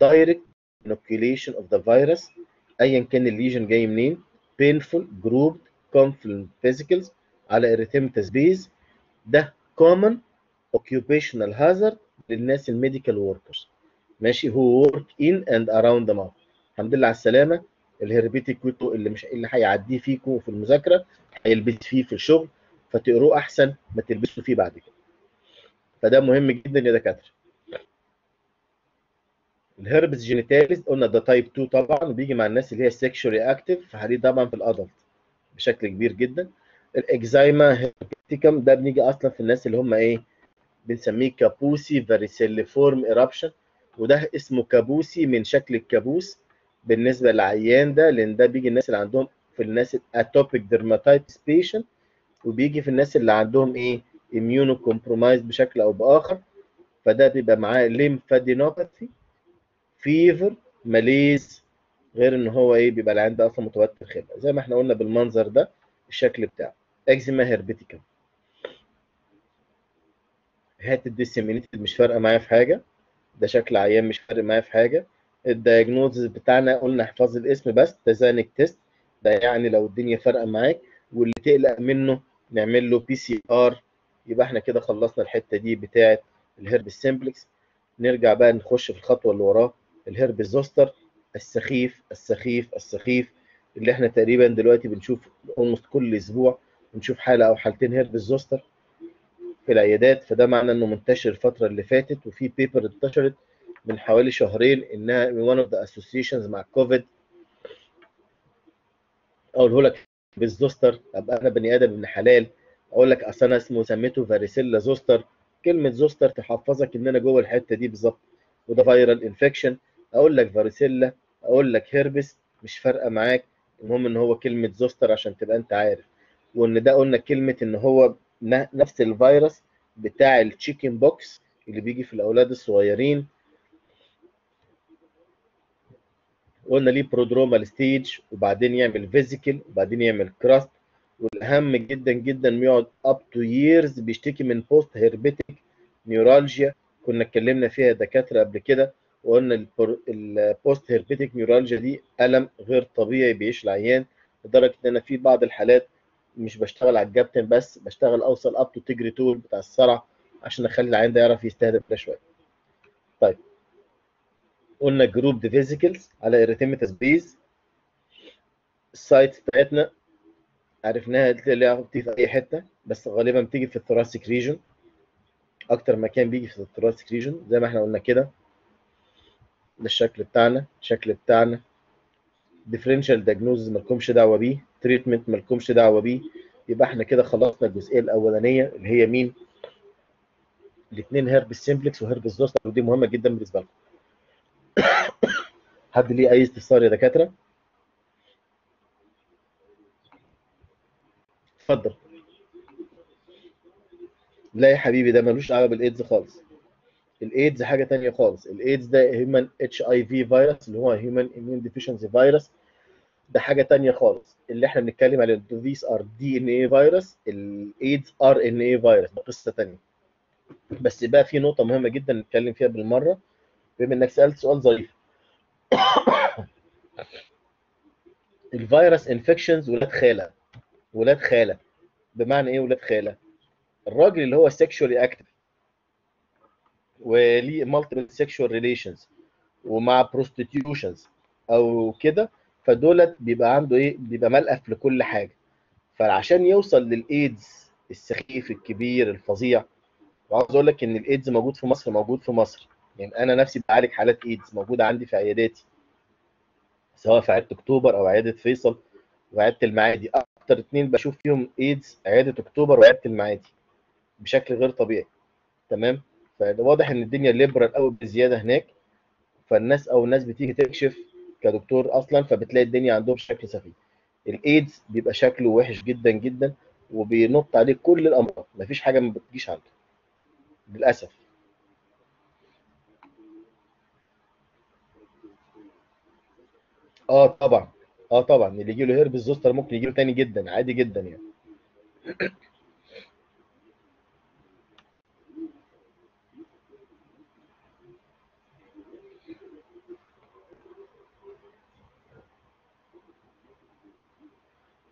direct inoculation of the virus ايا كان ال lesion جاي منين؟ Painful grouped confluent vesicles على erythematous base ده common occupational hazard للناس ال medical workers ماشي هو work in and around the mouth. الحمد لله على السلامة. ال herpetic whitlow اللي مش اللي هيعديه فيكم في المذاكرة هيلبس فيه في الشغل فتقروه أحسن ما تلبسوا فيه بعد كده. فده مهم جدا يا دكاترة. ال herpes genitalis قلنا ده type 2 طبعا وبيجي مع الناس اللي هي sexually active فهدي طبعا في ال adult بشكل كبير جدا. ال eczema herpeticum ده بنيجي أصلا في الناس اللي هم إيه؟ بنسميه Kaposi varicelliform eruption وده اسمه كابوسي من شكل الكابوس. بالنسبة للعيان ده لأن ده بيجي الناس اللي عندهم في الناس ال atopic dermatitis patient وبيجي في الناس اللي عندهم إيه immunocompromised بشكل أو بآخر. فده بيبقى معاه lymphadenopathy fever malaise غير إن هو إيه بيبقى العيان ده أصلا متوتر خلقة. زي ما إحنا قلنا بالمنظر ده الشكل بتاعه. eczema herpeticum هات ال disseminated مش فارقة معايا في حاجة. ده شكل عيان مش فارق معايا في حاجة. ال diagnosis بتاعنا قلنا احفظ الاسم بس Tzanck test. ده يعني لو الدنيا فارقة معاك واللي تقلق منه نعمل له PCR يبقى إحنا كده خلصنا الحتة دي بتاعة ال herpes simplex نرجع بقى نخش في الخطوة اللي وراه ال herpes zoster السخيف السخيف السخيف. اللي إحنا تقريبا دلوقتي بنشوف almost كل أسبوع بنشوف حالة أو حالتين herpes zoster في العيادات. فده معنى إنه منتشر الفترة اللي فاتت وفي paper انتشرت من حوالي شهرين إنها one of the associations مع كوفيد أقوله لك بال zoster أبقى أنا بني آدم ابن حلال. أقول لك أصل أنا اسمه سميته varicella zoster. كلمة zoster تحفظك إن أنا جوه الحتة دي بالظبط. وده viral infection أقول لك varicella أقول لك هيربس مش فارقة معاك. المهم إن هو كلمة zoster عشان تبقى أنت عارف. وإن ده قلنا كلمة إن هو نفس الفيروس بتاع ال chicken pox اللي بيجي في الأولاد الصغيرين. قلنا ليه prodromal stage وبعدين يعمل vesicle وبعدين يعمل crust والاهم جدا جدا بيقعد up to years بيشتكي من post herpetic neuralgia كنا اتكلمنا فيها دكاترة قبل كده وقلنا ال post herpetic neuralgia دي ألم غير طبيعي بيعيش العيان لدرجة إن أنا في بعض الحالات مش بشتغل على ال Gaptin بس بشتغل أوصل up to Tegretol بتاع الصرع عشان أخلي العيان ده يعرف يستهدف ده شوية. طيب. قلنا grouped vesicles على erythematous base ال sites بتاعتنا عرفناها تلاقيها بتيجي في أي حتة بس غالبا بتيجي في ال thoracic region أكتر مكان بيجي في ال thoracic region زي ما إحنا قلنا كده. ده الشكل بتاعنا الشكل بتاعنا. differential diagnosis مالكمش دعوة بيه. treatment مالكمش دعوة بيه. يبقى إحنا كده خلصنا الجزئية الأولانية اللي هي مين؟ الاثنين herpes simplex و herpes zoster ودي مهمة جدا بالنسبة لكم. حد ليه أي استفسار يا دكاترة؟ اتفضل. لا يا حبيبي ده ملوش دعوة بالإيدز خالص. الإيدز حاجة تانية خالص. الإيدز ده human HIV virus اللي هو human immune deficiency virus ده حاجة تانية خالص. اللي إحنا بنتكلم عليه these are DNA virus الإيدز RNA virus ده قصة تانية. بس بقى في نقطة مهمة جدا نتكلم فيها بالمرة. بما إنك سألت سؤال ظريف. الفيروس infections ولاد خاله. ولاد خاله. بمعنى إيه ولاد خاله؟ الراجل اللي هو sexually active وليه multiple sexual relations ومع prostitutions أو كده. فدولت بيبقى عنده إيه؟ بيبقى ملقف لكل حاجة. فعشان يوصل للإيدز السخيف الكبير الفظيع. وعاوز أقول لك إن الإيدز موجود في مصر موجود في مصر. يعني أنا نفسي بعالج حالات ايدز موجودة عندي في عياداتي سواء في عيادة أكتوبر أو عيادة فيصل وعياده المعادي. أكتر اتنين بشوف فيهم ايدز عيادة أكتوبر وعيادة المعادي بشكل غير طبيعي تمام؟ فواضح إن الدنيا liberal قوي بزيادة هناك فالناس أو الناس بتيجي تكشف كدكتور أصلا فبتلاقي الدنيا عندهم شكل سخيف. الايدز بيبقى شكله وحش جدا جدا وبينط عليه كل الأمراض مفيش حاجة ما بتجيش عنده للأسف. آه طبعا. آه طبعا. اللي يجي له هيربس زوستر ممكن يجي له تاني جدا عادي جدا يعني.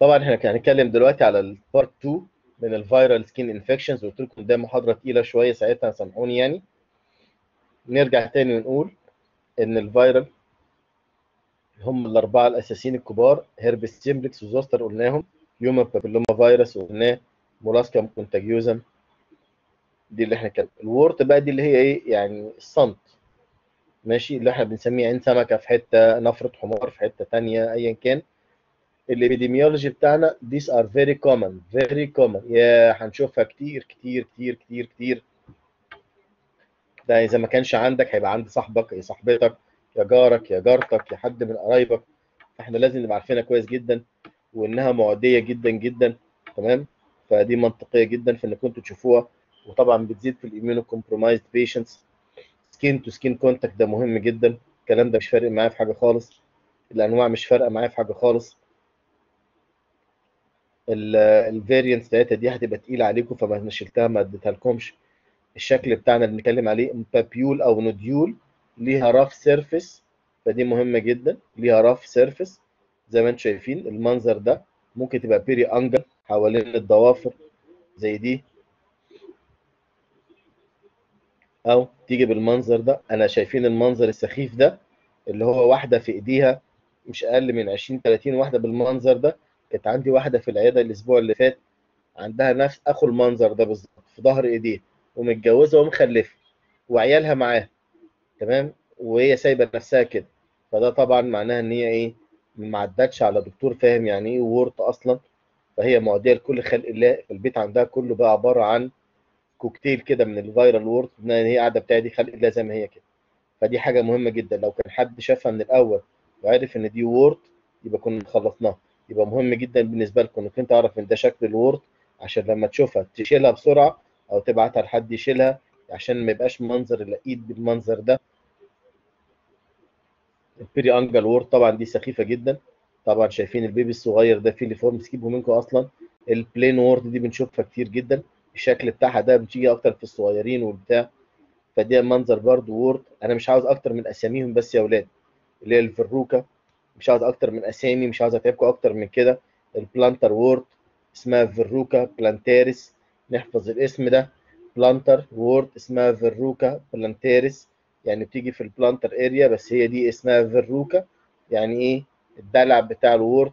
طبعا إحنا هنتكلم دلوقتي على ال part 2 من ال viral skin infections قلت لكم ده محاضرة تقيلة شوية ساعتها سامحوني يعني. نرجع تاني ونقول إن ال viral هم الأربعة الأساسيين الكبار herpes simplex و zoster قلناهم human papilloma virus قلناه molluscum contagiosum دي اللي إحنا كده ال wart بقى دي اللي هي إيه؟ يعني السنط. ماشي؟ اللي إحنا بنسميه عين سمكة في حتة نفرة حمار في حتة ثانية ايا كان. ال epidemiology بتاعنا these are very common very common. يا هنشوفها كتير كتير كتير كتير كتير. ده إذا ما كانش عندك هيبقى عند صاحبك صاحبتك. يا جارك يا جارتك يا حد من قرايبك. إحنا لازم نبقى عارفينها كويس جدا وإنها معدية جدا جدا. تمام؟ فدي منطقية جدا في إنكم أنتوا تشوفوها. وطبعا بتزيد في ال immunocompromised patients skin to skin contact ده مهم جدا. الكلام ده مش فارق معايا في حاجة خالص. الأنواع مش فارقة معايا في حاجة خالص. ال variants بتاعتها دي هتبقى تقيلة عليكم فما شلتها ما اديتها لكمش. الشكل بتاعنا اللي بنتكلم عليه papule أو nodule ليها rough surface فدي مهمة جدا ليها rough surface زي ما أنتم شايفين المنظر ده ممكن تبقى periungual حوالين الضوافر زي دي. أو تيجي بالمنظر ده أنا شايفين المنظر السخيف ده اللي هو واحدة في إيديها مش أقل من 20 30 واحدة بالمنظر ده. كانت عندي واحدة في العيادة الأسبوع اللي فات عندها نفس أخو المنظر ده بالظبط في ظهر إيديه ومتجوزة ومخلفة وعيالها معاها تمام؟ وهي سايبة نفسها كده. فده طبعا معناها إن هي إيه ما عدتش على دكتور فاهم يعني إيه wart أصلا. فهي معديه لكل خلق الله. البيت عندها كله بقى عبارة عن كوكتيل كده من ال viral wart إن هي قاعدة بتاعي دي خلق الله زي ما هي كده. فدي حاجة مهمة جدا. لو كان حد شافها من الأول وعرف إن دي wart يبقى كنا خلصناها. يبقى مهم جدا بالنسبة لكم إنك أنت تعرف إن ده شكل ال wart عشان لما تشوفها تشيلها بسرعة أو تبعتها لحد يشيلها عشان ما يبقاش منظر الايد بالمنظر ده. ال periungual wart طبعا دي سخيفة جدا. طبعا شايفين ال baby الصغير ده فيه filiform سيبكم منكم أصلا. ال plane wart دي بنشوفها كتير جدا. الشكل بتاعها ده بتيجي أكتر في الصغيرين والبتاع فدي منظر برضو wart أنا مش عاوز أكتر من أساميهم بس يا أولاد اللي هي ال verruca مش عاوز أكتر من أسامي مش عاوز اتعبكم أكتر من كده. ال plantar wart اسمها verruca plantaris نحفظ الاسم ده. plantar wart اسمها verruca plantaris يعني بتيجي في ال plantar area بس هي دي اسمها verruca يعني إيه؟ الدلع بتاع ال wart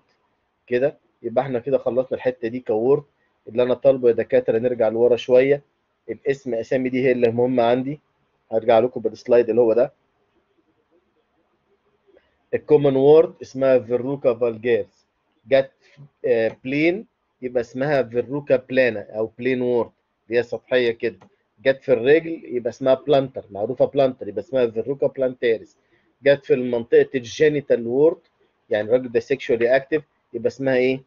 كده. يبقى إحنا كده خلصنا الحتة دي ك wart اللي أنا طالبه يا دكاترة نرجع لورا شوية. الاسم أسامي دي هي اللي مهمة عندي. هرجع لكم بال slide اللي هو ده. ال common wart اسمها verruca vulgaris جت plane يبقى اسمها verruca plana أو plane wart اللي هي سطحية كده. جت في الرجل يبقى اسمها plantar معروفة plantar يبقى اسمها verruca plantaris جت في منطقه ال genital wart يعني الراجل ده sexually active يبقى اسمها إيه؟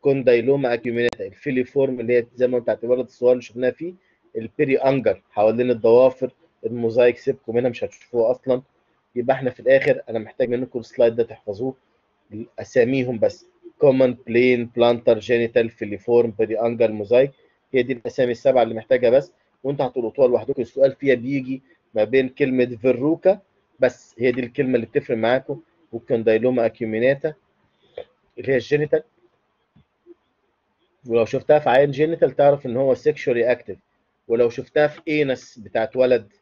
condyloma acuminata ال filiform اللي هي زي ما انت اعتبرت الصور اللي شفناها فيه ال periungual حوالين الضوافر الموزايك سيبكم منها مش هتشوفوها أصلا. يبقى إحنا في الآخر أنا محتاج منكم ال slide ده تحفظوه أساميهم بس. common plane plantar genital filiform periungual mosaic هي دي الأسامي السبعة اللي محتاجها بس. وانتوا هتلقطوها لوحدكم السؤال فيها بيجي ما بين كلمة verruca بس هي دي الكلمة اللي بتفرق معاكم وال condyloma acuminata اللي هي ال genital. ولو شفتها في عيان genital تعرف إن هو sexually active ولو شفتها في anus بتاعت ولد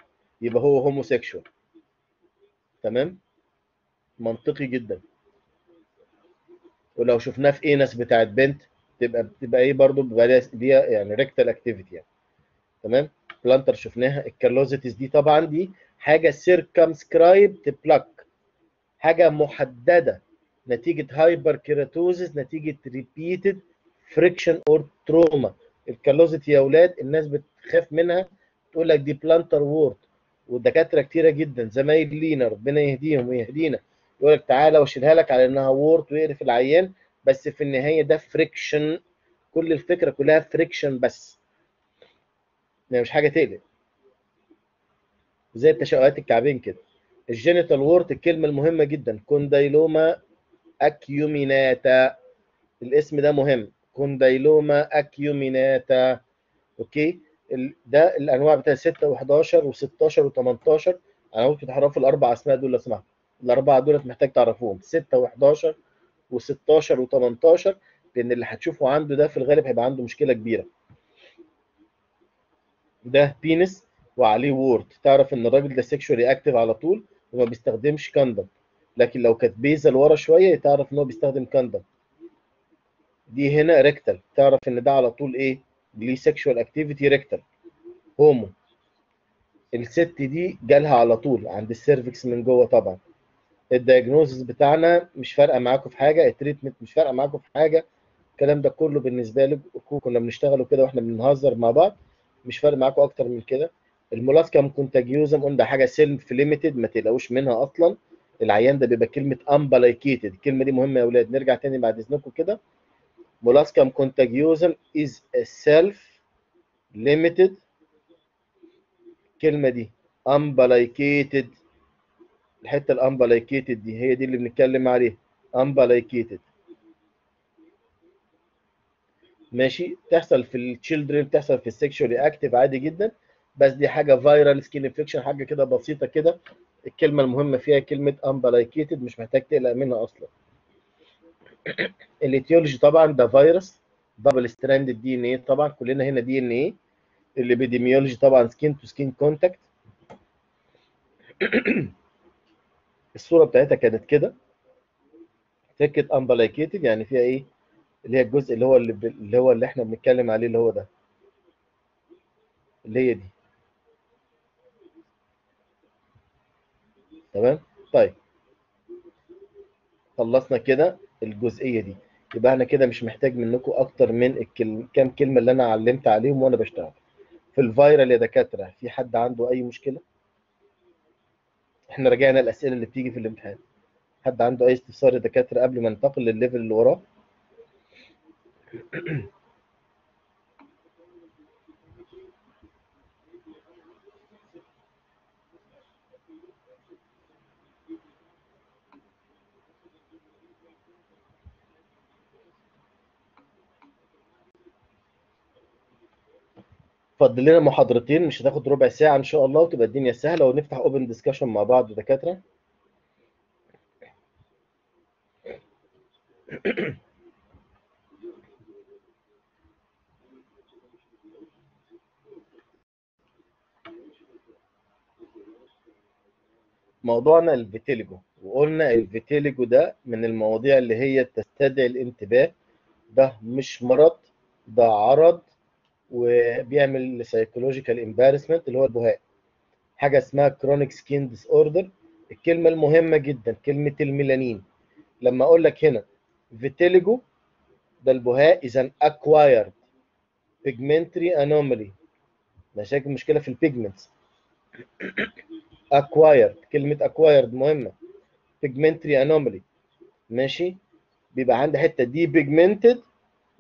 يبقى هو homosexual تمام؟ منطقي جدا. ولو شفناه في anus بتاعت بنت تبقى بتبقى إيه برضو بيبقى ليها يعني rectal activity يعني. تمام؟ plantar شفناها. ال callosities دي طبعا دي حاجة circumscribed plaque حاجة محددة. نتيجة hyperkeratosis نتيجة repeated friction or trauma ال callosity يا أولاد الناس بتخاف منها. تقول لك دي plantar wart والدكاتره كتيرة جدا زمايل لينا ربنا يهديهم ويهدينا. يقول لك تعالى واشيلها لك على إنها wart ويقرف العيان. بس في النهاية ده friction كل الفكرة كلها فريكشن بس. يعني مش حاجة تقلق. زي التشققات الكعبين كده. الجينيتال وورد الكلمة المهمة جدا. كوندايلوما أكيوميناتا. الاسم ده مهم. كوندايلوما أكيوميناتا. أوكي؟ ده الأنواع بتاع 6 و11 و16 و18 أنا ممكن تعرفوا الأربع أسماء دول لو سمحتوا الأربعة دول محتاج تعرفوهم. 6 و11 و16 و18 لأن اللي هتشوفه عنده ده في الغالب هيبقى عنده مشكلة كبيرة. ده بينس وعليه وورد تعرف إن الراجل ده سيكشوالي اكتف على طول وما بيستخدمش كاندم لكن لو كانت بيزا لورا شوية تعرف إن هو بيستخدم كاندم دي هنا ريكتال تعرف إن ده على طول إيه؟ ليه سيكشوال اكتيفيتي ريكتال هومو الست دي جالها على طول عند السيرفكس من جوه طبعا. الدايجنوزس بتاعنا مش فارقة معاكم في حاجة التريتمنت مش فارقة معاكم في حاجة. الكلام ده كله بالنسبة لكم كنا بنشتغلوا كده وإحنا بنهزر مع بعض. مش فارق معاكم أكتر من كده. المولاسكم كونتاجيوزم ده حاجة سيلف ليميتد ما تقلقوش منها أصلا. العيان ده بيبقى كلمة امبلايكيتد الكلمة دي مهمة يا أولاد نرجع تاني بعد إذنكم كده. contagiosum is a self limited. الكلمة دي umbilicated الحتة الامبلايكيتد دي هي دي اللي بنتكلم عليها. umbilicated ماشي؟ تحصل في التشيلدرن تحصل في السكشوالي اكتف عادي جدا. بس دي حاجة فايرال سكين انفكشن حاجة كده بسيطة كده. الكلمة المهمة فيها كلمة امبلايكيتد مش محتاج تقلق منها أصلا. الاتيولوجي طبعا ده فيروس دبل ستراند دي ان إيه طبعا كلنا هنا دي ان إيه الابيديميولوجي طبعا سكين تو سكين كونتاكت الصورة بتاعتها كانت كده. فكره امبلايكيتد يعني فيها إيه؟ اللي هي الجزء اللي هو اللي, هو اللي إحنا بنتكلم عليه اللي هو ده. اللي هي دي. تمام؟ طيب. خلصنا كده الجزئية دي. يبقى أنا كده مش محتاج منكم أكتر من. كام كلمة اللي أنا علمت عليهم وأنا بشتغل. في الفايرال يا دكاترة في حد عنده أي مشكلة؟ إحنا راجعنا الأسئلة اللي بتيجي في الامتحان. حد عنده أي استفسار يا دكاترة قبل ما ننتقل للليفل اللي وراه؟ فاضل لنا محاضرتين مش هتاخد ربع ساعة إن شاء الله وتبقى الدنيا سهلة ونفتح اوبن ديسكشن مع بعض دكاترة. موضوعنا الفيتيليجو وقلنا الفيتيليجو ده من المواضيع اللي هي تستدعي الانتباه ده مش مرض ده عرض وبيعمل سايكولوجيكال امبارسمنت اللي هو البهاء. حاجة اسمها كرونيك سكين ديس اوردر الكلمة المهمة جدا كلمة الميلانين. لما أقول لك هنا فيتيليجو ده البهاء اذا acquired pigmentary anomaly. مشاكل مشكله في البيجمنتس acquired. كلمة acquired مهمة. Pigmentary anomaly. ماشي؟ بيبقى عندي حتة دي pigmented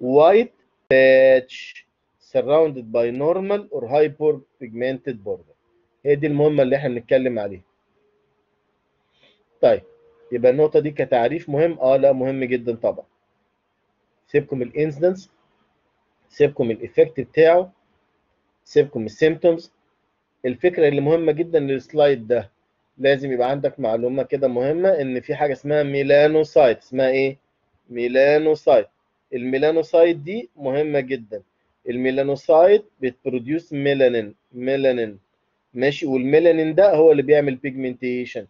white patch surrounded by normal or hyper pigmented border. هي دي المهمة اللي إحنا بنتكلم عليها. طيب يبقى النقطة دي كتعريف مهم؟ آه لا مهم جدا طبعا. سيبكم الإنسيدنس سيبكم الايفكت بتاعه سيبكم السيمتومز الفكرة اللي مهمة جدا للسلايد ده لازم يبقى عندك معلومة كده مهمة إن في حاجة اسمها ميلانوسايت. اسمها إيه؟ ميلانوسايت. الميلانوسايت دي مهمة جدا. الميلانوسايت بتبروديوس ميلانين ميلانين ماشي؟ والميلانين ده هو اللي بيعمل بيجمنتيشن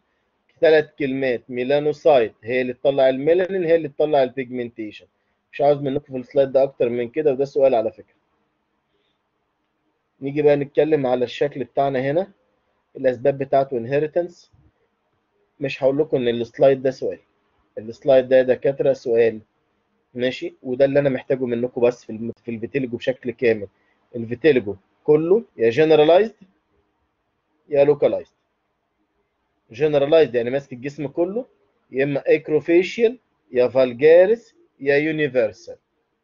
ثلاث كلمات. ميلانوسايت هي اللي تطلع الميلانين هي اللي تطلع البيجمنتيشن مش عاوز منكم في السلايد ده أكتر من كده وده سؤال على فكرة. نيجي بقى نتكلم على الشكل بتاعنا هنا الأسباب بتاعته انهيرتنس مش هقول لكم إن السلايد ده سؤال. السلايد ده دكاترة سؤال. ماشي؟ وده اللي أنا محتاجه منكم بس في في الفيتيلجو بشكل كامل. الفيتيلجو كله يا جنرالايزد يا لوكالايزد جنرالايزد يعني ماسك الجسم كله يا إما اكروفيشيال يا فالجارس يا يونيفرسال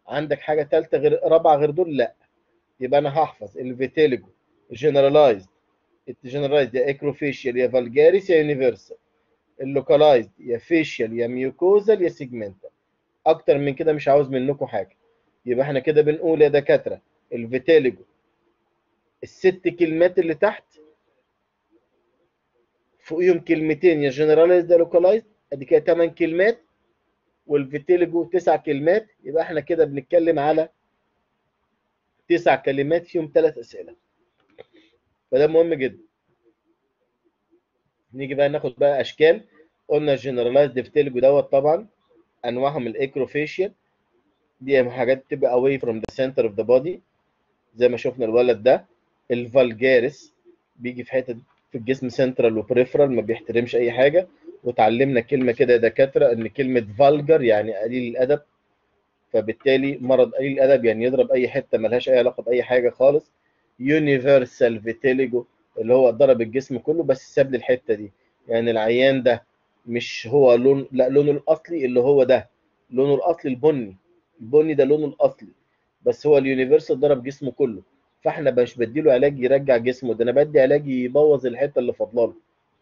عندك حاجة ثالثه غير رابعة غير دول؟ لا. يبقى أنا هحفظ الفيتيلجو جنرالايزد الجنرالايزد يا اكروفيشيال يا فالجارس يا يونيفرسال اللوكالايزد يا فيشيال يا ميوكوزال يا سيجمنتال أكتر من كده مش عاوز منكم حاجة. يبقى إحنا كده بنقول يا دكاترة الفيتيلجو الست كلمات اللي تحت فوقيهم كلمتين يا جنرالايزد يا لوكالايزد أدي كده 8 كلمات والفيتيلجو تسع كلمات. يبقى إحنا كده بنتكلم على تسع كلمات فيهم ثلاث أسئلة. فده مهم جدا. نيجي بقى ناخد بقى أشكال. قلنا الجنرالايزد فيتيلجو دوت طبعا أنواعهم الاكروفيشيال دي حاجات تبقى away from the center of the body. زي ما شفنا الولد ده الفالجارس بيجي في حتة في الجسم central و peripheral ما بيحترمش أي حاجة. وتعلمنا كلمة كده يا دكاترة إن كلمة vulgar يعني قليل الأدب. فبالتالي مرض قليل الأدب يعني يضرب أي حتة ملهاش أي علاقة بأي حاجة خالص. universal vitiligo اللي هو ضرب الجسم كله بس ساب لي الحتة دي. يعني العيان ده مش هو لون لا لونه الأصلي اللي هو ده لونه الأصلي البني. البني ده لونه الأصلي بس هو ال universal ضرب جسمه كله. فإحنا مش بديله علاج يرجع جسمه ده أنا بدي علاج يبوظ الحتة اللي فاضلة له.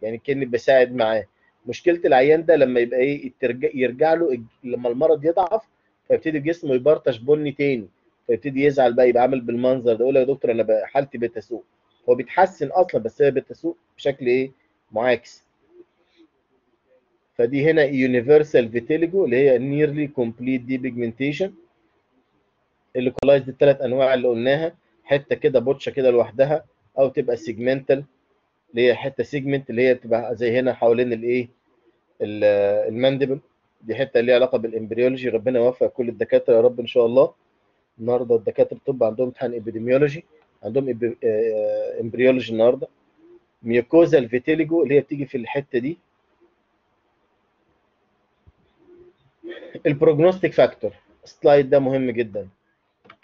يعني كأني بساعد معاه. مشكلة العيان ده لما يبقى إيه يرجع له لما المرض يضعف فيبتدي جسمه يبرطش بني تاني فيبتدي يزعل بقى يبقى عامل بالمنظر ده يقول يا دكتور أنا حالتي بتسوء هو بيتحسن أصلا بس هي بتسوء بشكل إيه؟ معاكس. فدي هنا universal vitiligo اللي هي nearly complete depigmentation ال localized الثلاث أنواع اللي قلناها حتة كده patch ة كده لوحدها أو تبقى segmental اللي هي حتة segment اللي هي بتبقى زي هنا حوالين الإيه؟ ال mandible دي حتة ليها علاقة بال embryology ربنا يوفق كل الدكاترة يا رب إن شاء الله. النهارده الدكاترة الطب عندهم امتحان epidemiology عندهم embryology النهارده. mucosal vitiligo اللي هي بتيجي في الحتة دي. ال prognostic factor ال slide ده مهم جدا.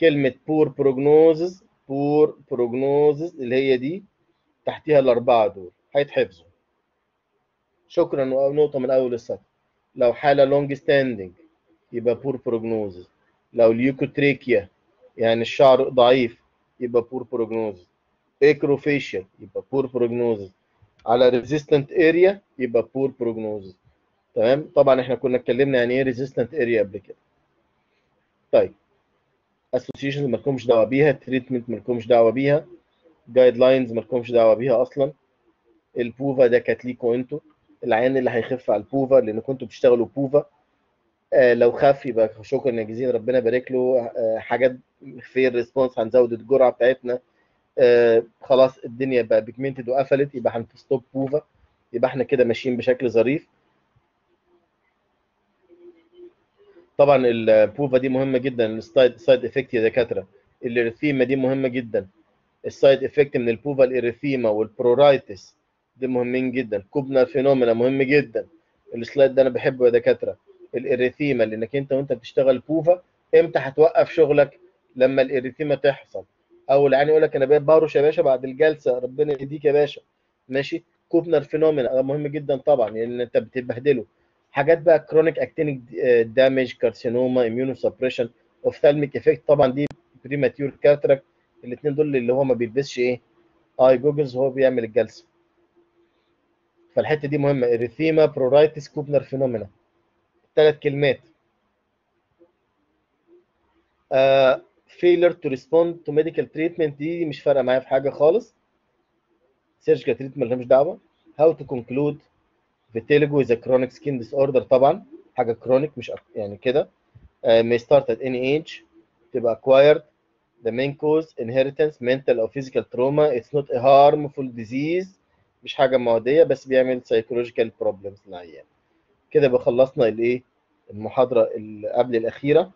كلمة poor prognosis poor prognosis اللي هي دي تحتيها الأربعة دول. هيتحفظوا. شكرا نقطة من أول السطر. لو حالة long standing يبقى poor prognosis لو leukotrichia يعني الشعر ضعيف يبقى poor prognosis acrofacial يبقى poor prognosis على resistant area يبقى poor prognosis تمام؟ طبعا إحنا كنا اتكلمنا يعني إيه resistant area قبل كده. طيب. اسوسيشنز مالكمش دعوة بيها treatment مالكمش دعوة بيها guidelines مالكمش دعوة بيها أصلا. ال PUVA ده كانت ليكوا أنتوا العيان اللي هيخف على ال PUVA لأن كنتوا بتشتغلوا PUVA. آه لو خف يبقى شكرا جزيلا ربنا يبارك له. آه حاجات في ال response هنزود الجرعة بتاعتنا. آه خلاص الدنيا بقى pigmented وقفلت يبقى هن stop PUVA. يبقى إحنا كده ماشيين بشكل ظريف. طبعا ال PUVA دي مهمة جدا ال side side effect يا دكاترة. ال erythema دي مهمة جدا. ال side effect من ال PUVA ال erythema وال pruritus دي مهمين جدا. Koebner phenomena مهم جدا. ال slide ده أنا بحبه يا دكاترة. ال erythema لأنك أنت وأنت بتشتغل PUVA إمتى هتوقف شغلك لما ال erythema تحصل؟ أو العيان يقول لك أنا بقيت بهرش يا باشا بعد الجلسة ربنا يهديك يا باشا. ماشي؟ Koebner phenomena مهم جدا طبعا لأن أنت بتبهدله. حاجات بقى chronic actinic damage carcinoma immunosuppression ophthalmic effect طبعا دي premature cataract الاثنين دول اللي هو ما بيلبسش إيه؟ اي goggles وهو بيعمل الجلسة. فالحته دي مهمه erythema pruritus Koebner phenomena ثلاث كلمات uh, failure to respond to medical treatment دي مش فارقه معايا في حاجة خالص surgical treatment ملهمش دعوه how to conclude vitiligo is a chronic skin disorder طبعا حاجة كرونيك مش يعني كده uh, may start at any age تبقى acquired the main cause inheritance mental or physical trauma it's not a harmful disease مش حاجة معديه بس بيعمل psychological problems للعيان كده بقى خلصنا الايه المحاضرة اللي قبل الأخيرة.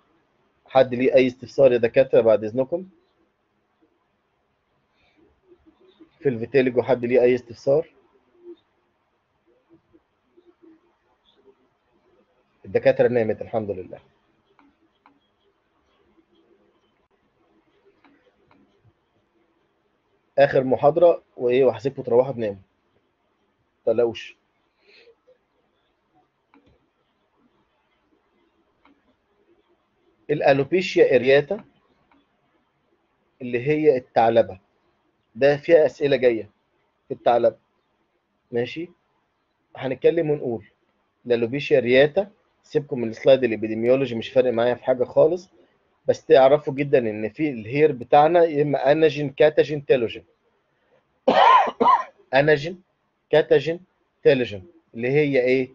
حد ليه أي استفسار يا دكاترة بعد إذنكم؟ في الفيتيليجو حد ليه أي استفسار؟ الدكاترة نامت الحمد لله. آخر محاضرة وإيه وهسيبكم تروحوا تناموا. تقلقوش الألوبيشيا إرياتا اللي هي الثعلبه ده فيها أسئلة جاية في الثعلبه ماشي؟ هنتكلم ونقول. ال alopecia areata سيبكم من ال slide ال epidemiology مش فارق معايا في حاجة خالص. بس تعرفوا جدا إن في ال hair بتاعنا يا إما anagen catagen telogen. anagen catagen telogen اللي هي إيه؟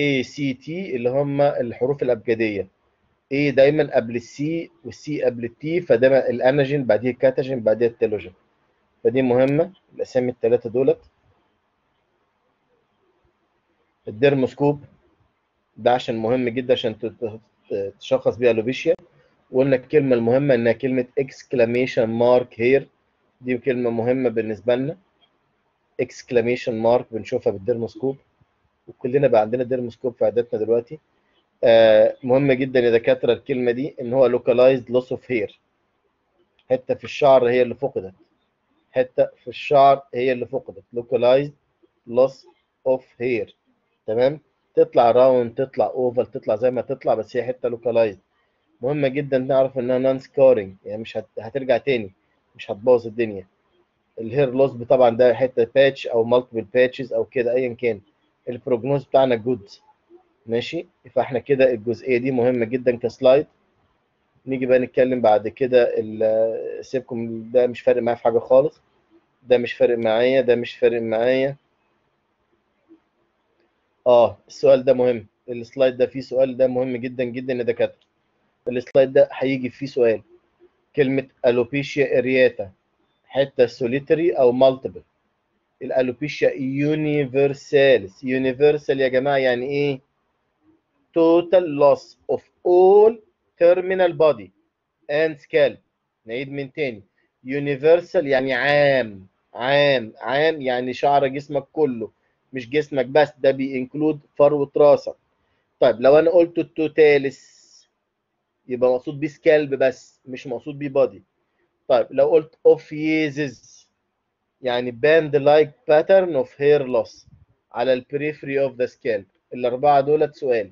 A C T اللي هم الحروف الأبجدية. A دايما قبل ال C وال C قبل ال T فده ال anagen بعديه ال catagen بعديه ال telogen فدي مهمة الأسامي الثلاثه دولت. ال dermoscope ده عشان مهم جدا عشان تشخص بيها alopecia وقلنا الكلمة المهمة إنها كلمة exclamation mark hair دي كلمة مهمة بالنسبة لنا. exclamation mark بنشوفها بال dermoscope. وكلنا بقى عندنا dermoscope في عياداتنا دلوقتي. آه مهم جدا يا دكاترة الكلمة دي إن هو localized loss of hair حتة في الشعر هي اللي فقدت. حتة في الشعر هي اللي فقدت. localized loss of hair تمام؟ تطلع round تطلع oval تطلع زي ما تطلع بس هي حتة localized مهمه جدا نعرف إنها non-scarring يعني مش هت... هترجع تاني. مش هتبوظ الدنيا. ال hair loss طبعا ده حتة patch أو multiple patches أو كده ايا كان. ال prognosis بتاعنا good ماشي؟ فإحنا كده الجزئية دي مهمة جدا ك slide نيجي بقى نتكلم بعد كده سيبكم ده مش فارق معايا في حاجة خالص. ده مش فارق معايا ده مش فارق معايا. آه السؤال ده مهم. ال slide ده فيه سؤال ده مهم جدا جدا يا دكاترة. ال slide ده هيجي فيه سؤال. كلمة alopecia areata حتة solitary أو multiple ال alopecia universalis universal يا جماعة يعني إيه؟ total loss of all terminal body and scalp نعيد من تاني. universal يعني عام. عام. عام يعني شعر جسمك كله. مش جسمك بس ده ب include فروة راسك طيب لو أنا قلت ال totalis يبقى مقصود بيه scalp بس مش مقصود بيه body طيب لو قلت ophiasis يعني band like pattern of hair loss على ال periphery of the scalp الأربعة دولت سؤال.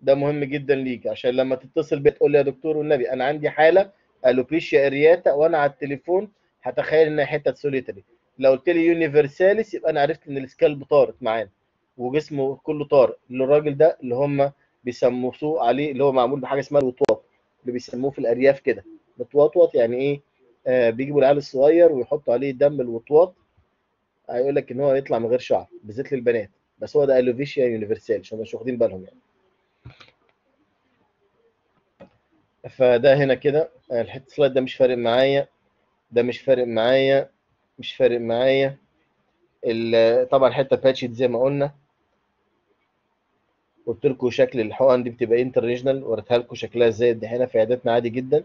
ده مهم جدا ليك عشان لما تتصل بيا تقول لي يا دكتور والنبي أنا عندي حالة alopecia areata وأنا على التليفون هتخيل إنها حتة solitary لو قلت لي universalis يبقى أنا عرفت إن ال scalp طارت معانا وجسمه كله طارق الراجل ده اللي هم بيسموه عليه اللي هو معمول بحاجة اسمها الوطواط اللي بيسموه في الأرياف كده. متوطوط يعني إيه آه بيجيبوا العيال الصغير ويحطوا عليه دم الوطواط. هيقول لك إن هو يطلع من غير شعر بالذات للبنات. بس هو ده الوفيشيا يونيفرسال عشان مش واخدين بالهم يعني. فده هنا كده الحته السلايد ده مش فارق معايا ده مش فارق معايا مش فارق معايا. طبعا حتة patch زي ما قلنا. قلت لكم شكل الحقن دي بتبقى intralesional وريتها لكم شكلها إزاي هنا في عياداتنا عادي جدا.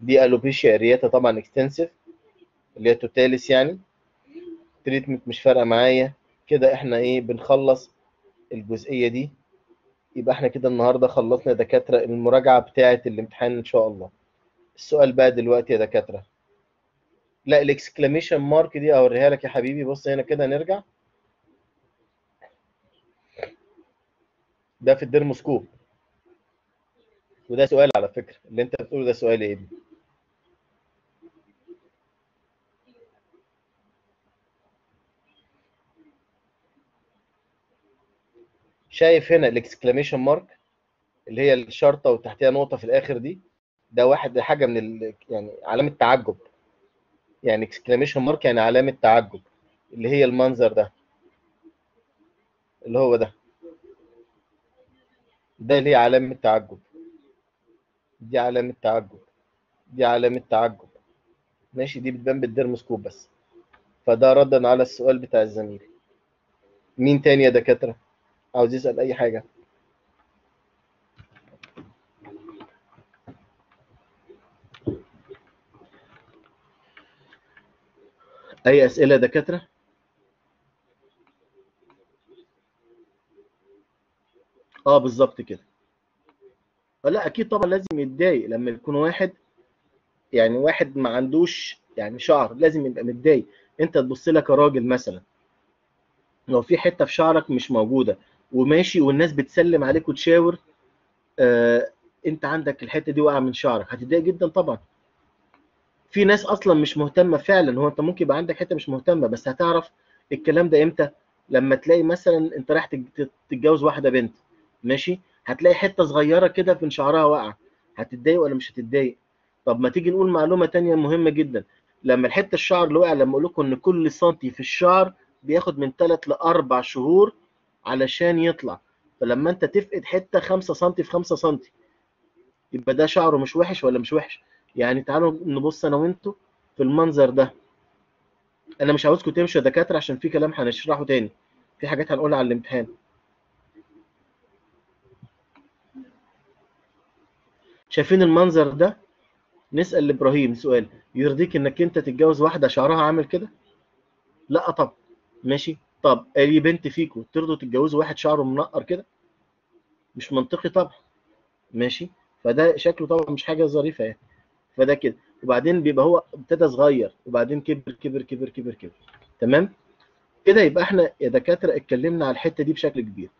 دي alopecia areata طبعا extensive اللي هي totalis يعني. treatment مش فارقة معايا. كده إحنا إيه بنخلص الجزئية دي. يبقى إحنا كده النهارده خلصنا يا دكاترة المراجعة بتاعة الامتحان إن شاء الله. السؤال بقى دلوقتي يا دكاترة. لا ال exclamation mark دي أوريها لك يا حبيبي. بص هنا كده نرجع. ده في ال dermoscope. وده سؤال على فكرة. اللي أنت بتقوله ده سؤال إيه؟ شايف هنا ال exclamation mark اللي هي الشرطة وتحتها نقطة في الآخر دي ده واحد حاجة من ال... يعني علامة تعجب. يعني exclamation mark يعني علامة تعجب اللي هي المنظر ده. اللي هو ده. ده اللي هي علامة تعجب. دي علامة تعجب. دي علامة تعجب. ماشي دي بتبان بال dermoscope بس. فده ردا على السؤال بتاع الزميل. مين تاني يا دكاترة؟ عاوز يسال أي حاجة. أي أسئلة يا دكاترة؟ آه بالظبط كده. آه لا أكيد طبعا لازم يتضايق لما يكون واحد يعني واحد ما عندوش يعني شعر لازم يبقى متضايق. أنت تبص لك كراجل مثلا لو في حتة في شعرك مش موجودة وماشي والناس بتسلم عليك وتشاور آه انت عندك الحتة دي واقعة من شعرك. هتتضايق جدا طبعا. في ناس أصلا مش مهتمة فعلا. هو أنت ممكن يبقى عندك حتة مش مهتمة بس هتعرف الكلام ده إمتى؟ لما تلاقي مثلا أنت رايح تتجوز واحدة بنت. ماشي؟ هتلاقي حتة صغيرة كده من شعرها واقعة. هتتضايق ولا مش هتتضايق؟ طب ما تيجي نقول معلومة تانية مهمة جدا. لما الحتة الشعر اللي وقع لما أقول لكم إن كل سنتي في الشعر بياخد من 3 ل 4 شهور علشان يطلع. فلما انت تفقد حتة 5 سم في 5 سم يبقى ده شعره مش وحش ولا مش وحش؟ يعني تعالوا نبص أنا وانتوا في المنظر ده. أنا مش عاوزكم تمشوا يا دكاترة عشان في كلام هنشرحه تاني. في حاجات هنقولها على الامتحان. شايفين المنظر ده؟ نسأل لإبراهيم سؤال. يرضيك إنك أنت تتجوز واحدة شعرها عامل كده؟ لا طب ماشي. طب أي بنت فيكم ترضوا تتجوزوا واحد شعره منقر كده؟ مش منطقي طبعا. ماشي؟ فده شكله طبعا مش حاجة ظريفة يعني. فده كده. وبعدين بيبقى هو ابتدى صغير وبعدين كبر كبر كبر كبر كبر. تمام؟ كده يبقى إحنا يا دكاترة اتكلمنا على الحتة دي بشكل كبير.